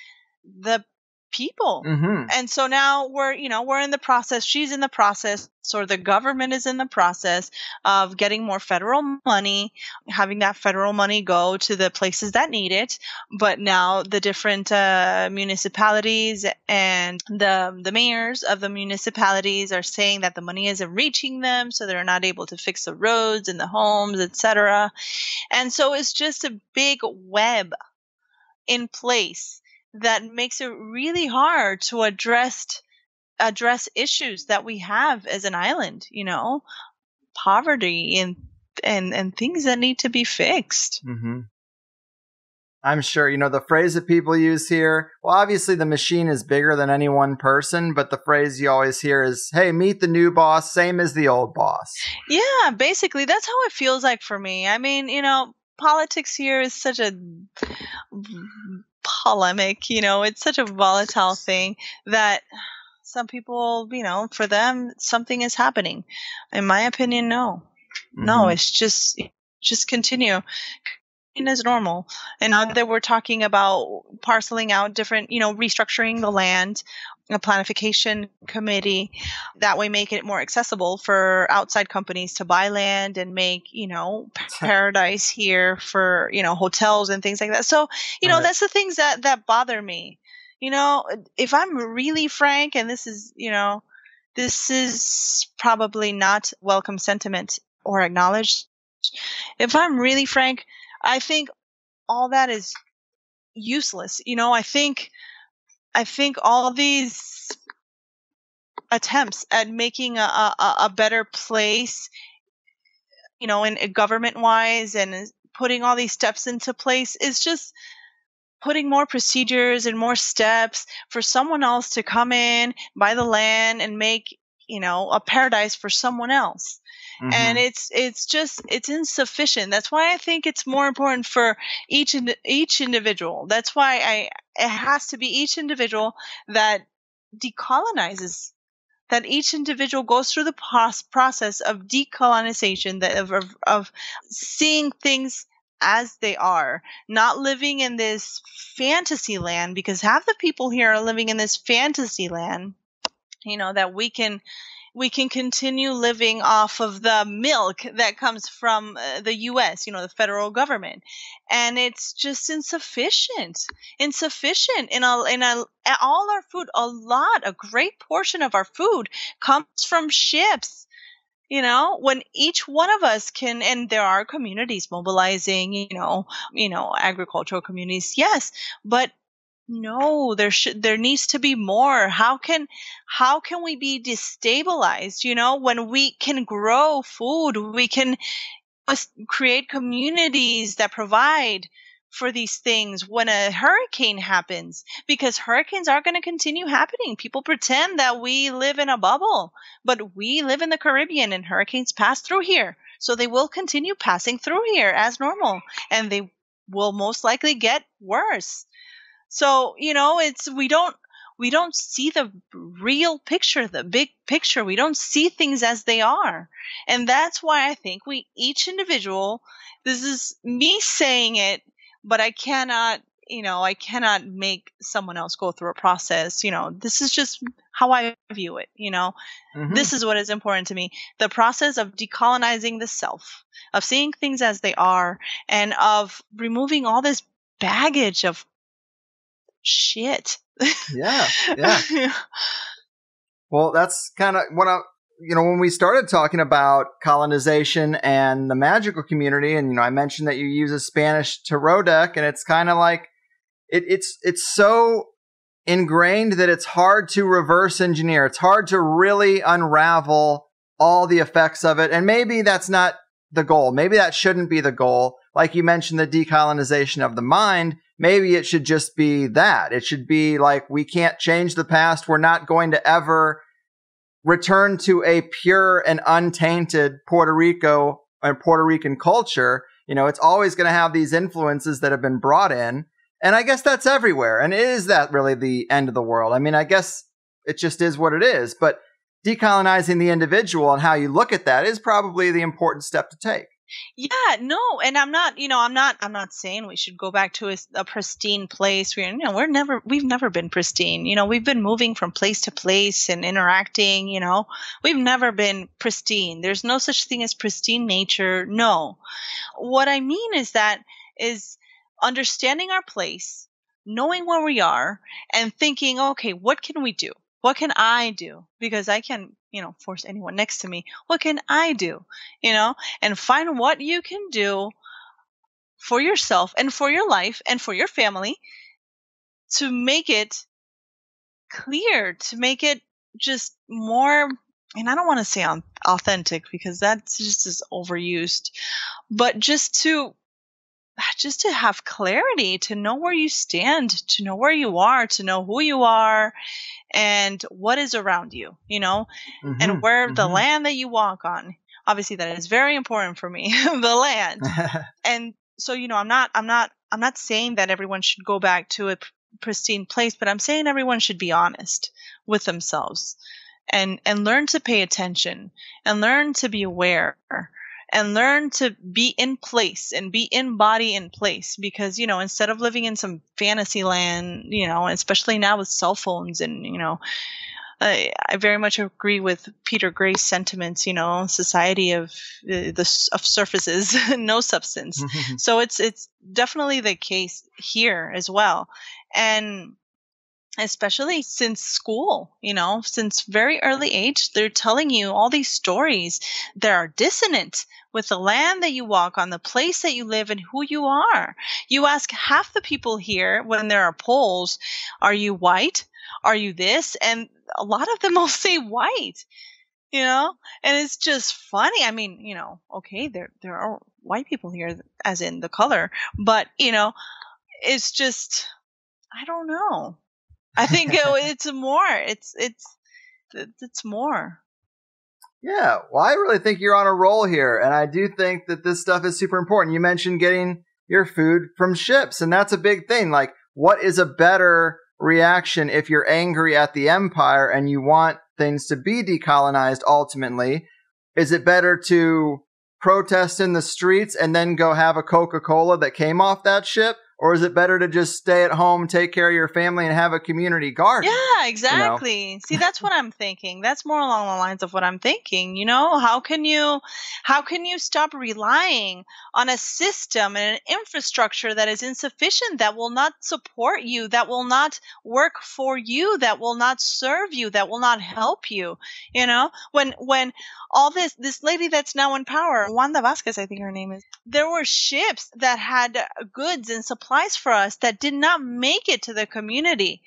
the people. Mm-hmm. And so now we're, you know, we're in the process. She's in the process, or the government is in the process of getting more federal money, having that federal money go to the places that need it. But now the different uh, municipalities and the the mayors of the municipalities are saying that the money isn't reaching them, so they're not able to fix the roads and the homes, etc. And so it's just a big web in place that makes it really hard to address address issues that we have as an island you know poverty and and and things that need to be fixed Mm-hmm. I'm sure, you know, the phrase that people use here. Well, obviously, the machine is bigger than any one person, but the phrase you always hear is, hey, meet the new boss, same as the old boss. yeah basically that's how it feels like for me i mean you know politics here is such a polemic you know it's such a volatile thing that some people you know for them something is happening. In my opinion no. No Mhm. it's just just continue. As normal. And now that we're talking about parceling out different you know restructuring the land a planification committee that way make it more accessible for outside companies to buy land and make you know paradise here for you know hotels and things like that. So you know Right. that's the things that that bother me. You know if i'm really frank and this is you know this is probably not welcome sentiment or acknowledged if i'm really frank i think all that is useless. You know i think i think all these attempts at making a, a, a- better place you know in government wise and putting all these steps into place is just putting more procedures and more steps for someone else to come in buy the land and make you know a paradise for someone else Mhm. and it's it's just it's insufficient that's why i think it's more important for each each individual that's why i it has to be each individual that decolonizes that each individual goes through the pos- process of decolonization that of, of, of seeing things as they are not living in this fantasy land because half the people here are living in this fantasy land you know that we can we can continue living off of the milk that comes from uh, the US, you know, the federal government. And it's just insufficient. Insufficient in a in a all our food, a lot, a great portion of our food comes from ships. You know, when each one of us can and there are communities mobilizing, you know, you know, agricultural communities, yes, but no there should there needs to be more. How can how can we be destabilized you know? When we can grow food we can create communities that provide for these things when a hurricane happens because hurricanes are going to continue happening. People pretend that we live in a bubble but we live in the caribbean and hurricanes pass through here. So they will continue passing through here as normal and they will most likely get worse so, you know, it's we don't we don't see the real picture, the big picture. We don't see things as they are. And that's why I think we each individual this is me saying it, but I cannot, you know, I cannot make someone else go through a process. You know, this is just how I view it, you know. Mhm. This is what is important to me. The process of decolonizing the self, of seeing things as they are, and of removing all this baggage of shit. yeah, yeah. Well, that's kind of what I, you know, when we started talking about colonization and the magical community, and you know, I mentioned that you use a Spanish tarot deck, and it's kind of like it, it's it's so ingrained that it's hard to reverse engineer. It's hard to really unravel all the effects of it, and maybe that's not the goal. Maybe that shouldn't be the goal. Like you mentioned, the decolonization of the mind. Maybe it should just be that. It should be like, we can't change the past. We're not going to ever return to a pure and untainted Puerto Rico and Puerto Rican culture. You know, it's always going to have these influences that have been brought in. And I guess that's everywhere. And is that really the end of the world? I mean, I guess it just is what it is. But decolonizing the individual and how you look at that is probably the important step to take. Yeah, no, and I'm not, you know, I'm not, I'm not saying we should go back to a, a pristine place. We're, you know, we're never, we've never been pristine. You know, we've been moving from place to place and interacting. You know, we've never been pristine. There's no such thing as pristine nature. No, what I mean is that is understanding our place, knowing where we are, and thinking, okay, what can we do? What can I do? Because I can't, you know, force anyone next to me. What can I do? You know, and find what you can do for yourself and for your life and for your family to make it clear, to make it just more, and I don't want to say authentic because that's just as overused, but just to just to have clarity, to know where you stand, to know where you are, to know who you are and what is around you, you know, mm-hmm, and where mm-hmm. the land that you walk on. Obviously that is very important for me, the land. and so, you know, I'm not I'm not I'm not saying that everyone should go back to a pristine place, but I'm saying everyone should be honest with themselves and and learn to pay attention and learn to be aware and learn to be in place and be in body in place because you know instead of living in some fantasy land you know especially now with cell phones and you know I, I very much agree with Peter Grey's sentiments. You know, society of uh, the of surfaces, no substance. so it's it's definitely the case here as well, and especially since school, you know, since very early age, they're telling you all these stories that are dissonant with the land that you walk on, the place that you live, and who you are. You ask half the people here when there are polls, are you white? Are you this? And a lot of them will say white, you know? And it's just funny. I mean, you know, okay, there there are white people here as in the color, but you know, it's just I don't know. I think it, it's more. It's it's it's more. Yeah, well, I really think you're on a roll here, and I do think that this stuff is super important. You mentioned getting your food from ships, and that's a big thing. Like, what is a better reaction if you're angry at the empire and you want things to be decolonized ultimately? Is it better to protest in the streets and then go have a Coca Cola that came off that ship? Or is it better to just stay at home, take care of your family, and have a community garden? Yeah, exactly. You know? See, that's what I'm thinking. That's more along the lines of what I'm thinking. You know, how can you, how can you stop relying on a system and an infrastructure that is insufficient, that will not support you, that will not work for you, that will not serve you, that will not help you? You know, when when all this this lady that's now in power, Wanda Vázquez, I think her name is, there were ships that had goods and supplies for us that did not make it to the community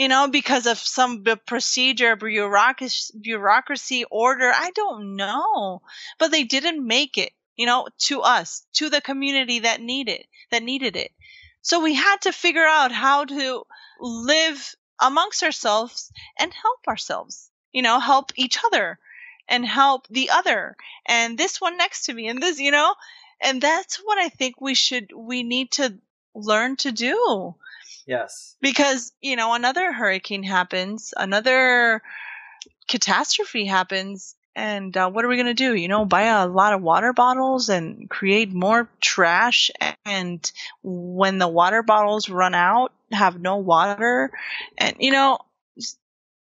you know, because of some procedure, bureaucracy, bureaucracy order. I don't know, but they didn't make it, you know, to us, to the community that needed that needed it. So we had to figure out how to live amongst ourselves and help ourselves, you know, help each other and help the other and this one next to me and this, you know, and that's what I think we should we need to learn to do. Yes. Because, you know, another hurricane happens, another catastrophe happens, and uh, what are we going to do? You know, buy a lot of water bottles and create more trash. And when the water bottles run out, have no water, and, you know,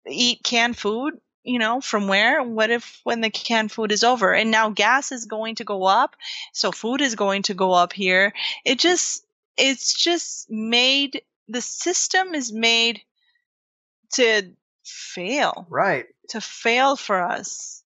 eat canned food you know, from where? What if when the canned food is over? And now gas is going to go up, so food is going to go up here. It just it's just made the system is made to fail. Right. To fail for us.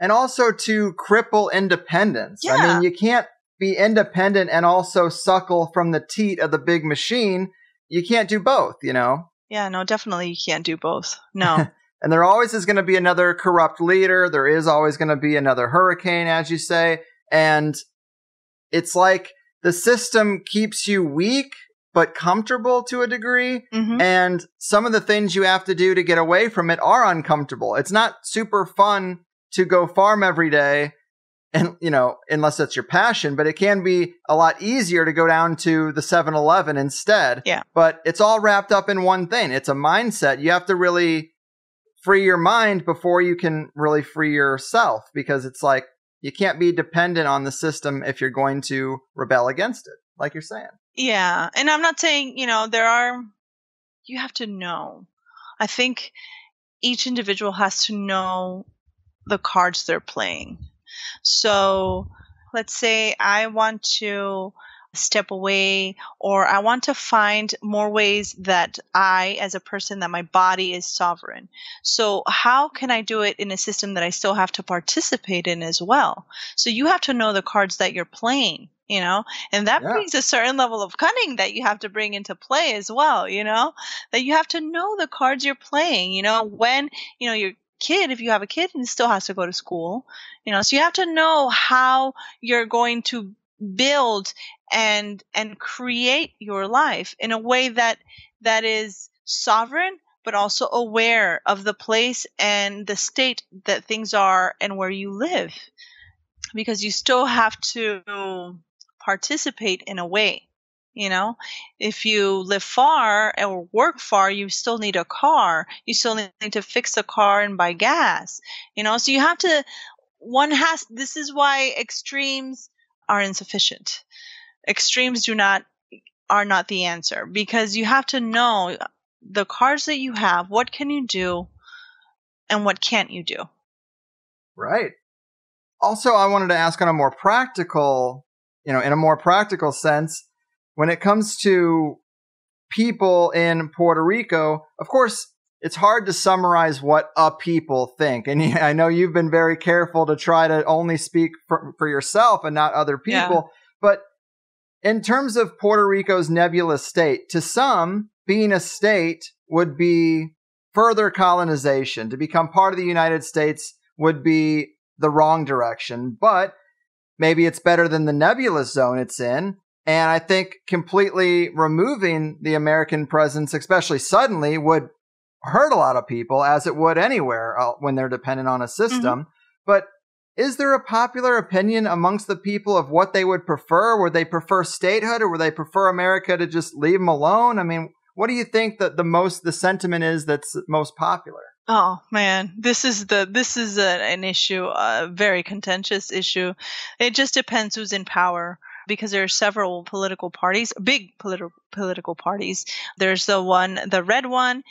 And also to cripple independence. Yeah. I mean, you can't be independent and also suckle from the teat of the big machine. You can't do both, you know? Yeah, no, definitely you can't do both. No. And there always is going to be another corrupt leader. There is always going to be another hurricane, as you say. And it's like the system keeps you weak but comfortable to a degree. Mm-hmm. And some of the things you have to do to get away from it are uncomfortable. It's not super fun to go farm every day and you know unless that's your passion but it can be a lot easier to go down to the 7-eleven instead yeah but it's all wrapped up in one thing it's a mindset you have to really free your mind before you can really free yourself because it's like you can't be dependent on the system if you're going to rebel against it, like you're saying. Yeah. And I'm not saying, you know, there are, you have to know. I think each individual has to know the cards they're playing. So let's say I want to step away or I want to find more ways that I, as a person, that my body is sovereign. So, how can I do it in a system that I still have to participate in as well? So, you have to know the cards that you're playing. You know, and that yeah. brings a certain level of cunning that you have to bring into play as well. You know, that you have to know the cards you're playing. You know, when, you know, you're kid if you have a kid and still has to go to school you know so you have to know how you're going to build and and create your life in a way that that is sovereign but also aware of the place and the state that things are and where you live. Because you still have to participate in a way you know? If you live far or work far you still need a car. You still need to fix the car and buy gas you know? So you have to one has this is why extremes are insufficient. Extremes do not are not the answer because you have to know the cards that you have, what can you do and what can't you do. Right. Also, I wanted to ask on a more practical, you know, in a more practical sense, when it comes to people in Puerto Rico, of course, it's hard to summarize what a people think. And I know you've been very careful to try to only speak for, for yourself and not other people. Yeah. But in terms of Puerto Rico's nebulous state, to some, being a state would be further colonization. To become part of the United States would be the wrong direction. But maybe it's better than the nebulous zone it's in. And I think completely removing the American presence, especially suddenly, would hurt a lot of people as it would anywhere uh, when they're dependent on a system. Mm-hmm. But is there a popular opinion amongst the people of what they would prefer? Would they prefer statehood or would they prefer America to just leave them alone? I mean, what do you think that the most the sentiment is that's most popular? Oh man, this is the this is a, an issue, a very contentious issue. It just depends who's in power because there are several political parties, big political political parties. There's the one, the red one,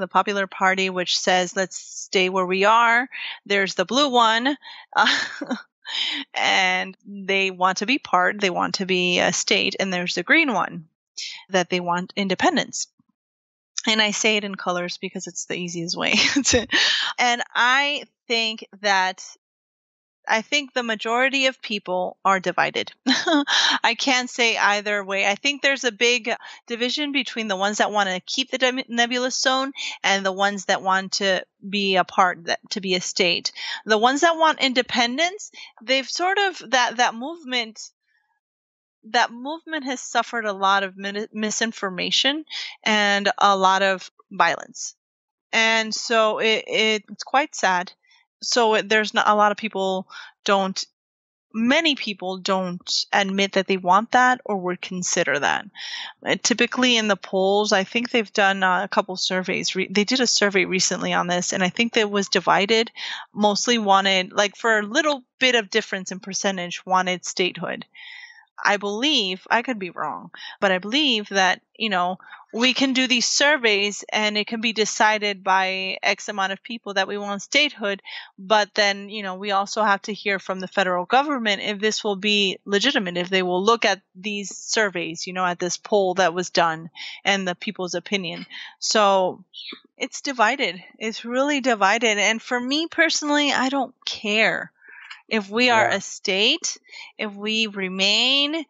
the Popular Party, which says let's stay where we are. There's the blue one. And they want to be part, they want to be a state, and there's the green one that they want independence. And I say it in colors because it's the easiest way to, and I think that I think the majority of people are divided. I can't say either way. I think there's a big division between the ones that want to keep the nebulous zone and the ones that want to be a part that to be a state. The ones that want independence, they've sort of that that movement that movement has suffered a lot of misinformation and a lot of violence. And so it, it it's quite sad so there's not a lot of people don't many people don't admit that they want that or would consider that. Uh, typically in the polls, I think they've done uh, a couple surveys. Re- they did a survey recently on this, and I think that was divided. Mostly wanted, like for a little bit of difference in percentage, wanted statehood. I believe, I could be wrong, but I believe that, you know, we can do these surveys and it can be decided by X amount of people that we want statehood. But then, you know, we also have to hear from the federal government if this will be legitimate, if they will look at these surveys, you know, at this poll that was done and the people's opinion. So it's divided. It's really divided. And for me personally, I don't care if we are yeah. a state, if we remain,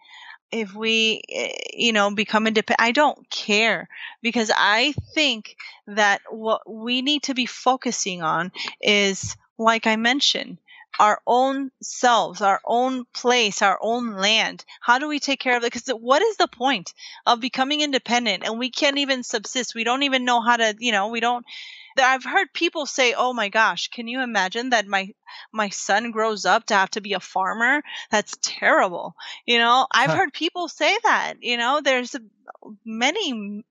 if we, eh, you know, become independent, I don't care because I think that what we need to be focusing on is, like I mentioned, our own selves, our own place, our own land. How do we take care of it? Because what is the point of becoming independent and we can't even subsist? We don't even know how to, you know, we don't I've heard people say, "Oh my gosh, can you imagine that my my son grows up to have to be a farmer? That's terrible." You know, I've heard people say that. You know, there's many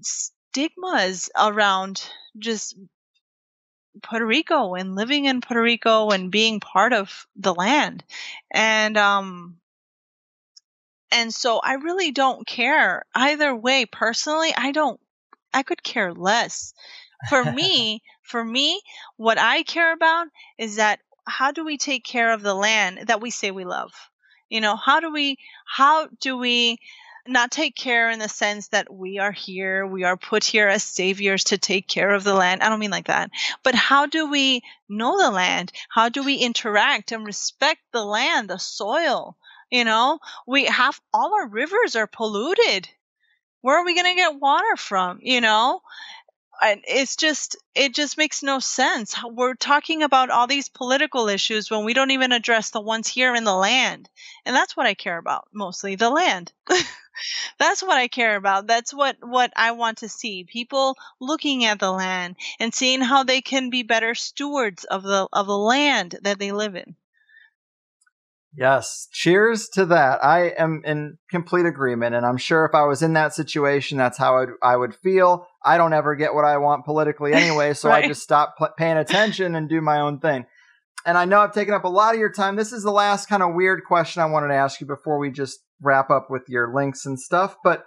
stigmas around just Puerto Rico and living in Puerto Rico and being part of the land. And um and so I really don't care either way personally. I don't I could care less. For me, for me, what I care about is that how do we take care of the land that we say we love? You know, how do we how do we not take care in the sense that we are here, we are put here as saviors to take care of the land. I don't mean like that. But how do we know the land? How do we interact and respect the land, the soil? You know, we have all our rivers are polluted. Where are we going to get water from? You know, and it's just it just makes no sense. We're talking about all these political issues when we don't even address the ones here in the land. And that's what I care about mostly, the land. that's what I care about. That's what what I want to see. People looking at the land and seeing how they can be better stewards of the of the land that they live in. Yes, cheers to that. I am in complete agreement, and I'm sure if I was in that situation, that's how I'd, I would feel. I don't ever get what I want politically anyway, so right. I just stop pl- paying attention and do my own thing. And I know I've taken up a lot of your time. This is the last kind of weird question I wanted to ask you before we just wrap up with your links and stuff. But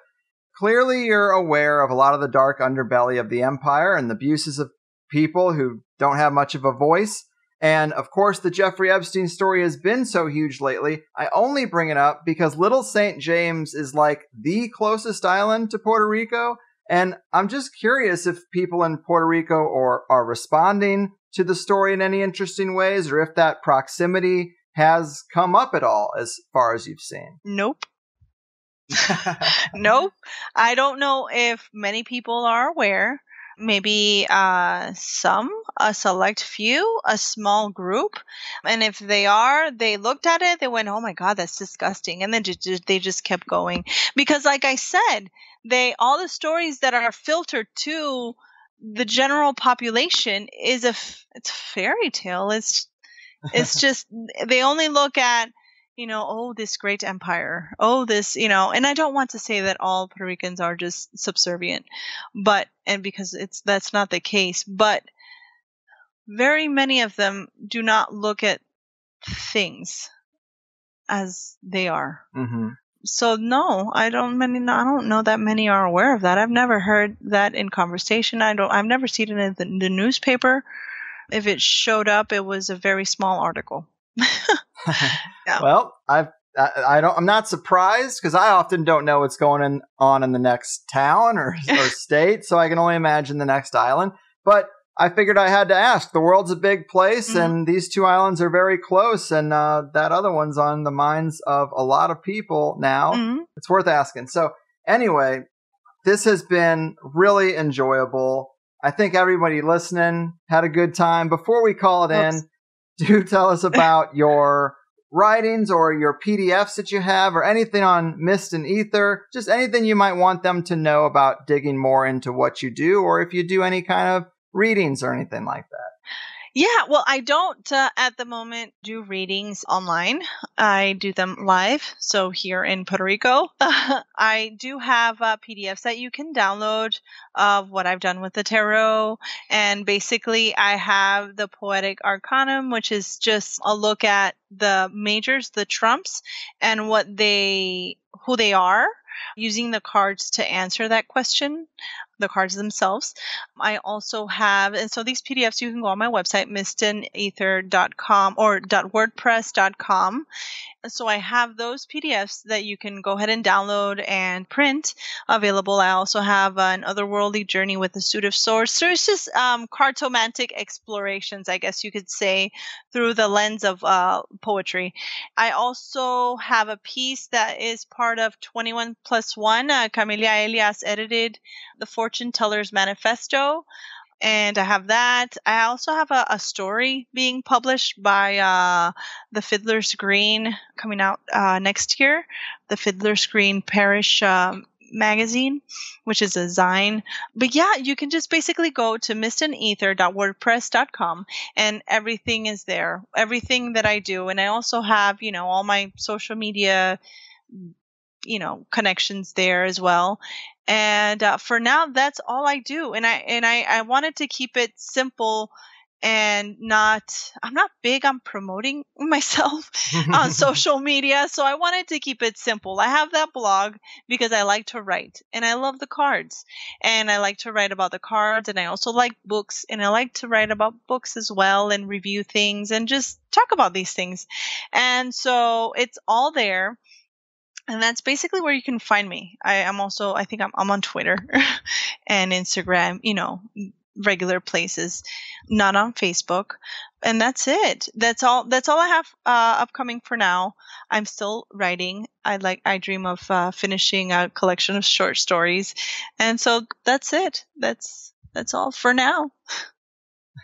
clearly, you're aware of a lot of the dark underbelly of the empire and the abuses of people who don't have much of a voice. And of course, the Jeffrey Epstein story has been so huge lately. I only bring it up because Little St. James is like the closest island to Puerto Rico. And I'm just curious if people in Puerto Rico or are responding to the story in any interesting ways or if that proximity has come up at all as far as you've seen. Nope. nope. I don't know if many people are aware maybe uh, some, a select few, a small group. And if they are, they looked at it, they went, oh my God, that's disgusting. And then just, they just kept going. Because, like I said, they, all the stories that are filtered to the general population is a, it's a fairy tale. It's, it's just, they only look at, you know, oh, this great empire, oh, this, you know, and I don't want to say that all Puerto Ricans are just subservient, but, and because it's, that's not the case, but very many of them do not look at things as they are. Mm-hmm. So no, I don't many. I don't know that many are aware of that. I've never heard that in conversation. I don't. I've never seen it in the, the newspaper. If it showed up, it was a very small article. yeah. Well, I've I, I don't. I'm not surprised because I often don't know what's going in, on in the next town or, or state, so I can only imagine the next island. But I figured I had to ask. The world's a big place, mm-hmm. and these two islands are very close, and uh, that other one's on the minds of a lot of people now. Mm-hmm. It's worth asking. So, anyway, this has been really enjoyable. I think everybody listening had a good time. Before we call it Oops. in, do tell us about your writings or your PDFs that you have or anything on Mist and Ether, just anything you might want them to know about digging more into what you do or if you do any kind of readings or anything like that. Yeah, well, I don't uh, at the moment do readings online. I do them live. So here in Puerto Rico, I do have uh, PDFs that you can download of what I've done with the tarot. And basically, I have the Poetic Arcanum, which is just a look at the majors, the trumps, and what they, who they are using the cards to answer that question the cards themselves. I also have, and so these PDFs you can go on my website, mistandether.com or .wordpress.com. So I have those PDFs that you can go ahead and download and print available. I also have an otherworldly journey with the suit of swords. So it's just um, cartomantic explorations, I guess you could say, through the lens of uh, poetry. I also have a piece that is part of 21 plus 1. Uh, Camelia Elias edited the Fortune Teller's Manifesto and I have that. I also have a, a story being published by uh, the Fiddler's Green coming out uh, next year. The Fiddler's Green Parish um, magazine, which is a zine. But yeah, you can just basically go to mistandether.wordpress.com and everything is there. Everything that I do. And I also have, you know, all my social media you know connections there as well and uh, for now that's all i do and i and I, I wanted to keep it simple and not I'm not big on promoting myself on social media, so I wanted to keep it simple. I have that blog because I like to write and I love the cards. And I like to write about the cards and I also like books and I like to write about books as well and review things and just talk about these things. And so it's all there and that's basically where you can find me. I am also, I think I'm, I'm on Twitter and Instagram, you know, regular places, not on Facebook. And that's it. That's all. That's all I have uh, upcoming for now. I'm still writing. I like. I dream of uh, finishing a collection of short stories, and so that's it. That's that's all for now.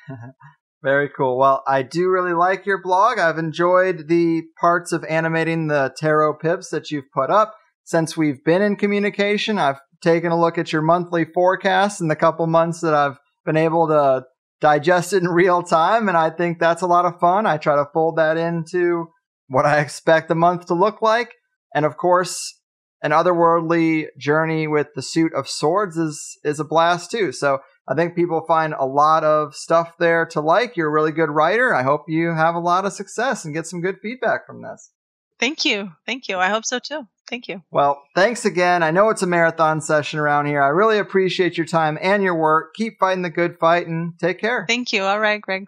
Very cool. Well, I do really like your blog. I've enjoyed the parts of animating the tarot pips that you've put up. Since we've been in communication, I've taken a look at your monthly forecast in the couple months that I've been able to digest it in real time. And I think that's a lot of fun. I try to fold that into what I expect the month to look like. And of course, an otherworldly journey with the suit of swords is, is a blast too. So I think people find a lot of stuff there to like. You're a really good writer. I hope you have a lot of success and get some good feedback from this. Thank you. Thank you. I hope so too. Thank you. Well, thanks again. I know it's a marathon session around here. I really appreciate your time and your work. Keep fighting the good fight and take care. Thank you. All right, Greg.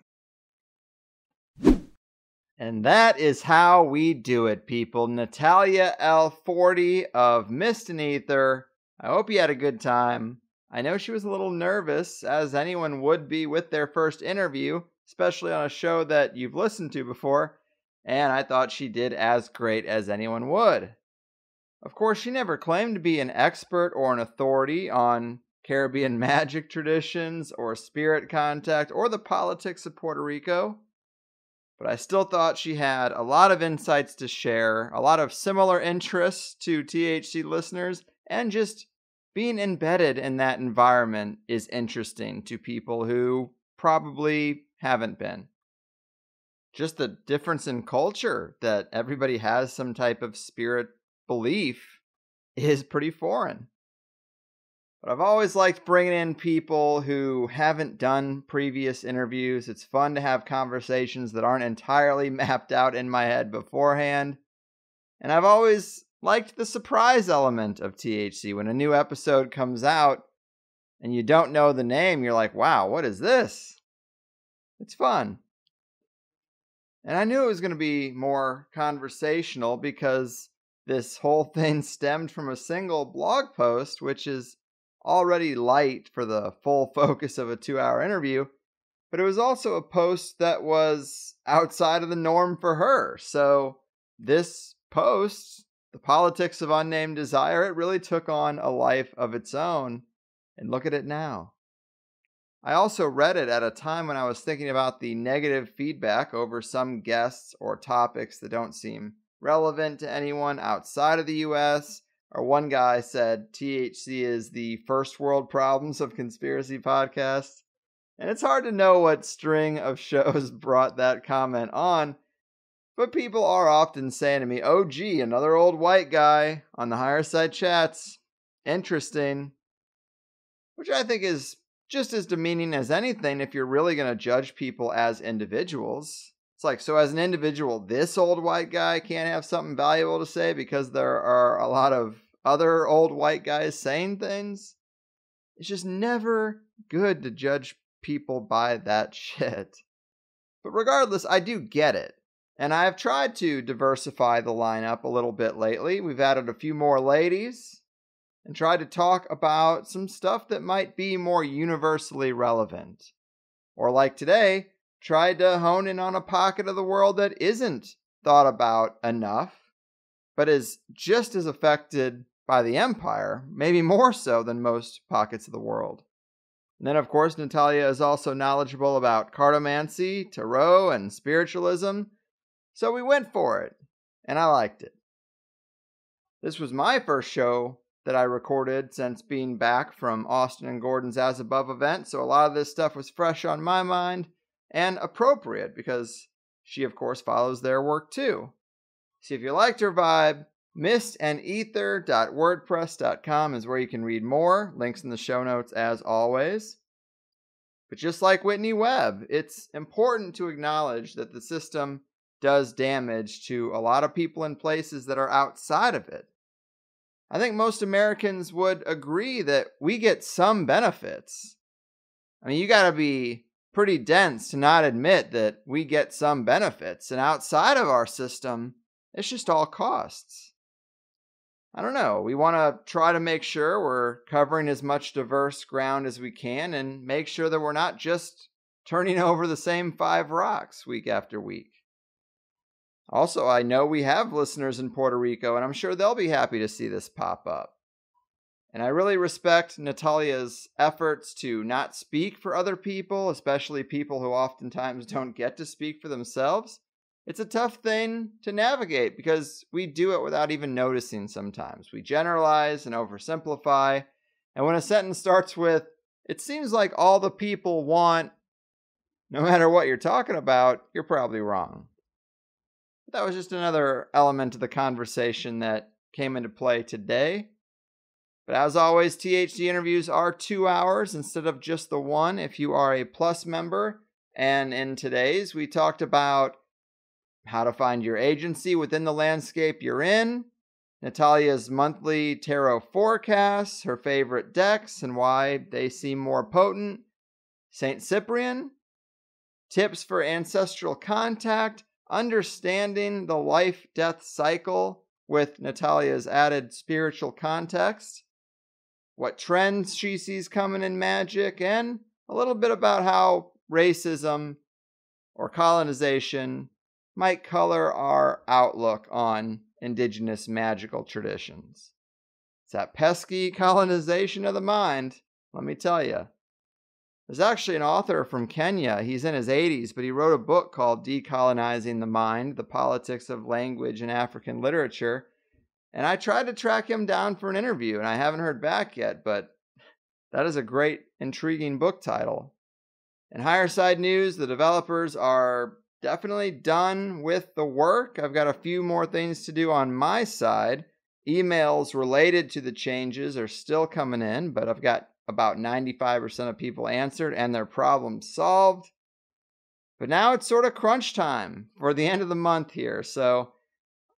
And that is how we do it, people. Natalia L. Forty of Mist and Ether. I hope you had a good time. I know she was a little nervous, as anyone would be with their first interview, especially on a show that you've listened to before, and I thought she did as great as anyone would. Of course, she never claimed to be an expert or an authority on Caribbean magic traditions or spirit contact or the politics of Puerto Rico, but I still thought she had a lot of insights to share, a lot of similar interests to THC listeners, and just being embedded in that environment is interesting to people who probably haven't been. Just the difference in culture that everybody has some type of spirit belief is pretty foreign. But I've always liked bringing in people who haven't done previous interviews. It's fun to have conversations that aren't entirely mapped out in my head beforehand. And I've always liked the surprise element of THC. When a new episode comes out and you don't know the name, you're like, wow, what is this? It's fun. And I knew it was going to be more conversational because this whole thing stemmed from a single blog post, which is already light for the full focus of a two hour interview. But it was also a post that was outside of the norm for her. So this post the politics of unnamed desire, it really took on a life of its own. And look at it now. I also read it at a time when I was thinking about the negative feedback over some guests or topics that don't seem relevant to anyone outside of the US. Or one guy said THC is the first world problems of conspiracy podcasts. And it's hard to know what string of shows brought that comment on but people are often saying to me, oh, gee, another old white guy on the Higherside Chats. Interesting. Which I think is just as demeaning as anything if you're really going to judge people as individuals. It's like, so as an individual, this old white guy can't have something valuable to say because there are a lot of other old white guys saying things. It's just never good to judge people by that shit. But regardless, I do get it. And I've tried to diversify the lineup a little bit lately. We've added a few more ladies and tried to talk about some stuff that might be more universally relevant. Or, like today, tried to hone in on a pocket of the world that isn't thought about enough, but is just as affected by the Empire, maybe more so than most pockets of the world. And then, of course, Natalia is also knowledgeable about cartomancy, tarot, and spiritualism so we went for it, and I liked it. This was my first show that I recorded since being back from Austin and Gordon's As Above event, so a lot of this stuff was fresh on my mind and appropriate because she, of course, follows their work too. See if you liked her vibe, mistandether.wordpress.com is where you can read more. Links in the show notes as always. But just like Whitney Webb, it's important to acknowledge that the system does damage to a lot of people in places that are outside of it. I think most Americans would agree that we get some benefits. I mean, you got to be pretty dense to not admit that we get some benefits, and outside of our system, it's just all costs. I don't know. We want to try to make sure we're covering as much diverse ground as we can and make sure that we're not just turning over the same five rocks week after week. Also, I know we have listeners in Puerto Rico, and I'm sure they'll be happy to see this pop up. And I really respect Natalia's efforts to not speak for other people, especially people who oftentimes don't get to speak for themselves. It's a tough thing to navigate because we do it without even noticing sometimes. We generalize and oversimplify. And when a sentence starts with, it seems like all the people want, no matter what you're talking about, you're probably wrong that was just another element of the conversation that came into play today. But as always, THC interviews are two hours instead of just the one if you are a plus member. And in today's, we talked about how to find your agency within the landscape you're in, Natalia's monthly tarot forecasts, her favorite decks and why they seem more potent, St. Cyprian, tips for ancestral contact, understanding the life death cycle with Natalia's added spiritual context, what trends she sees coming in magic, and a little bit about how racism or colonization might color our outlook on indigenous magical traditions. It's that pesky colonization of the mind, let me tell you. There's actually an author from Kenya. He's in his 80s, but he wrote a book called Decolonizing the Mind The Politics of Language in African Literature. And I tried to track him down for an interview, and I haven't heard back yet, but that is a great, intriguing book title. In Higherside news, the developers are definitely done with the work. I've got a few more things to do on my side. Emails related to the changes are still coming in, but I've got about 95% of people answered and their problem solved. But now it's sort of crunch time for the end of the month here. So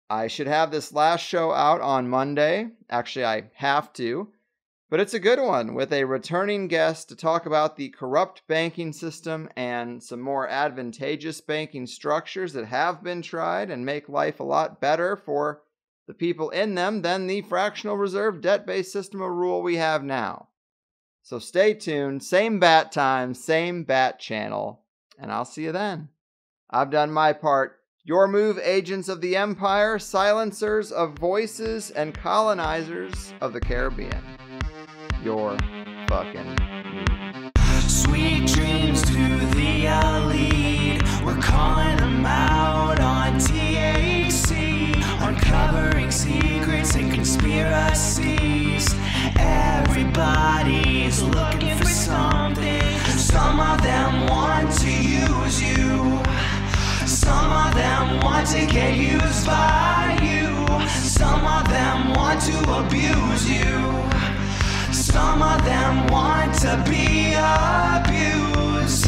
I should have this last show out on Monday. Actually, I have to. But it's a good one with a returning guest to talk about the corrupt banking system and some more advantageous banking structures that have been tried and make life a lot better for the people in them than the fractional reserve debt based system of rule we have now. So stay tuned. Same bat time, same bat channel. And I'll see you then. I've done my part. Your move, agents of the Empire, silencers of voices, and colonizers of the Caribbean. Your fucking move. Sweet dreams to the elite. We're calling them out on THC, uncovering secrets and conspiracies. Everybody's looking for something. Some of them want to use you. Some of them want to get used by you. Some of them want to abuse you. Some of them want to be abused.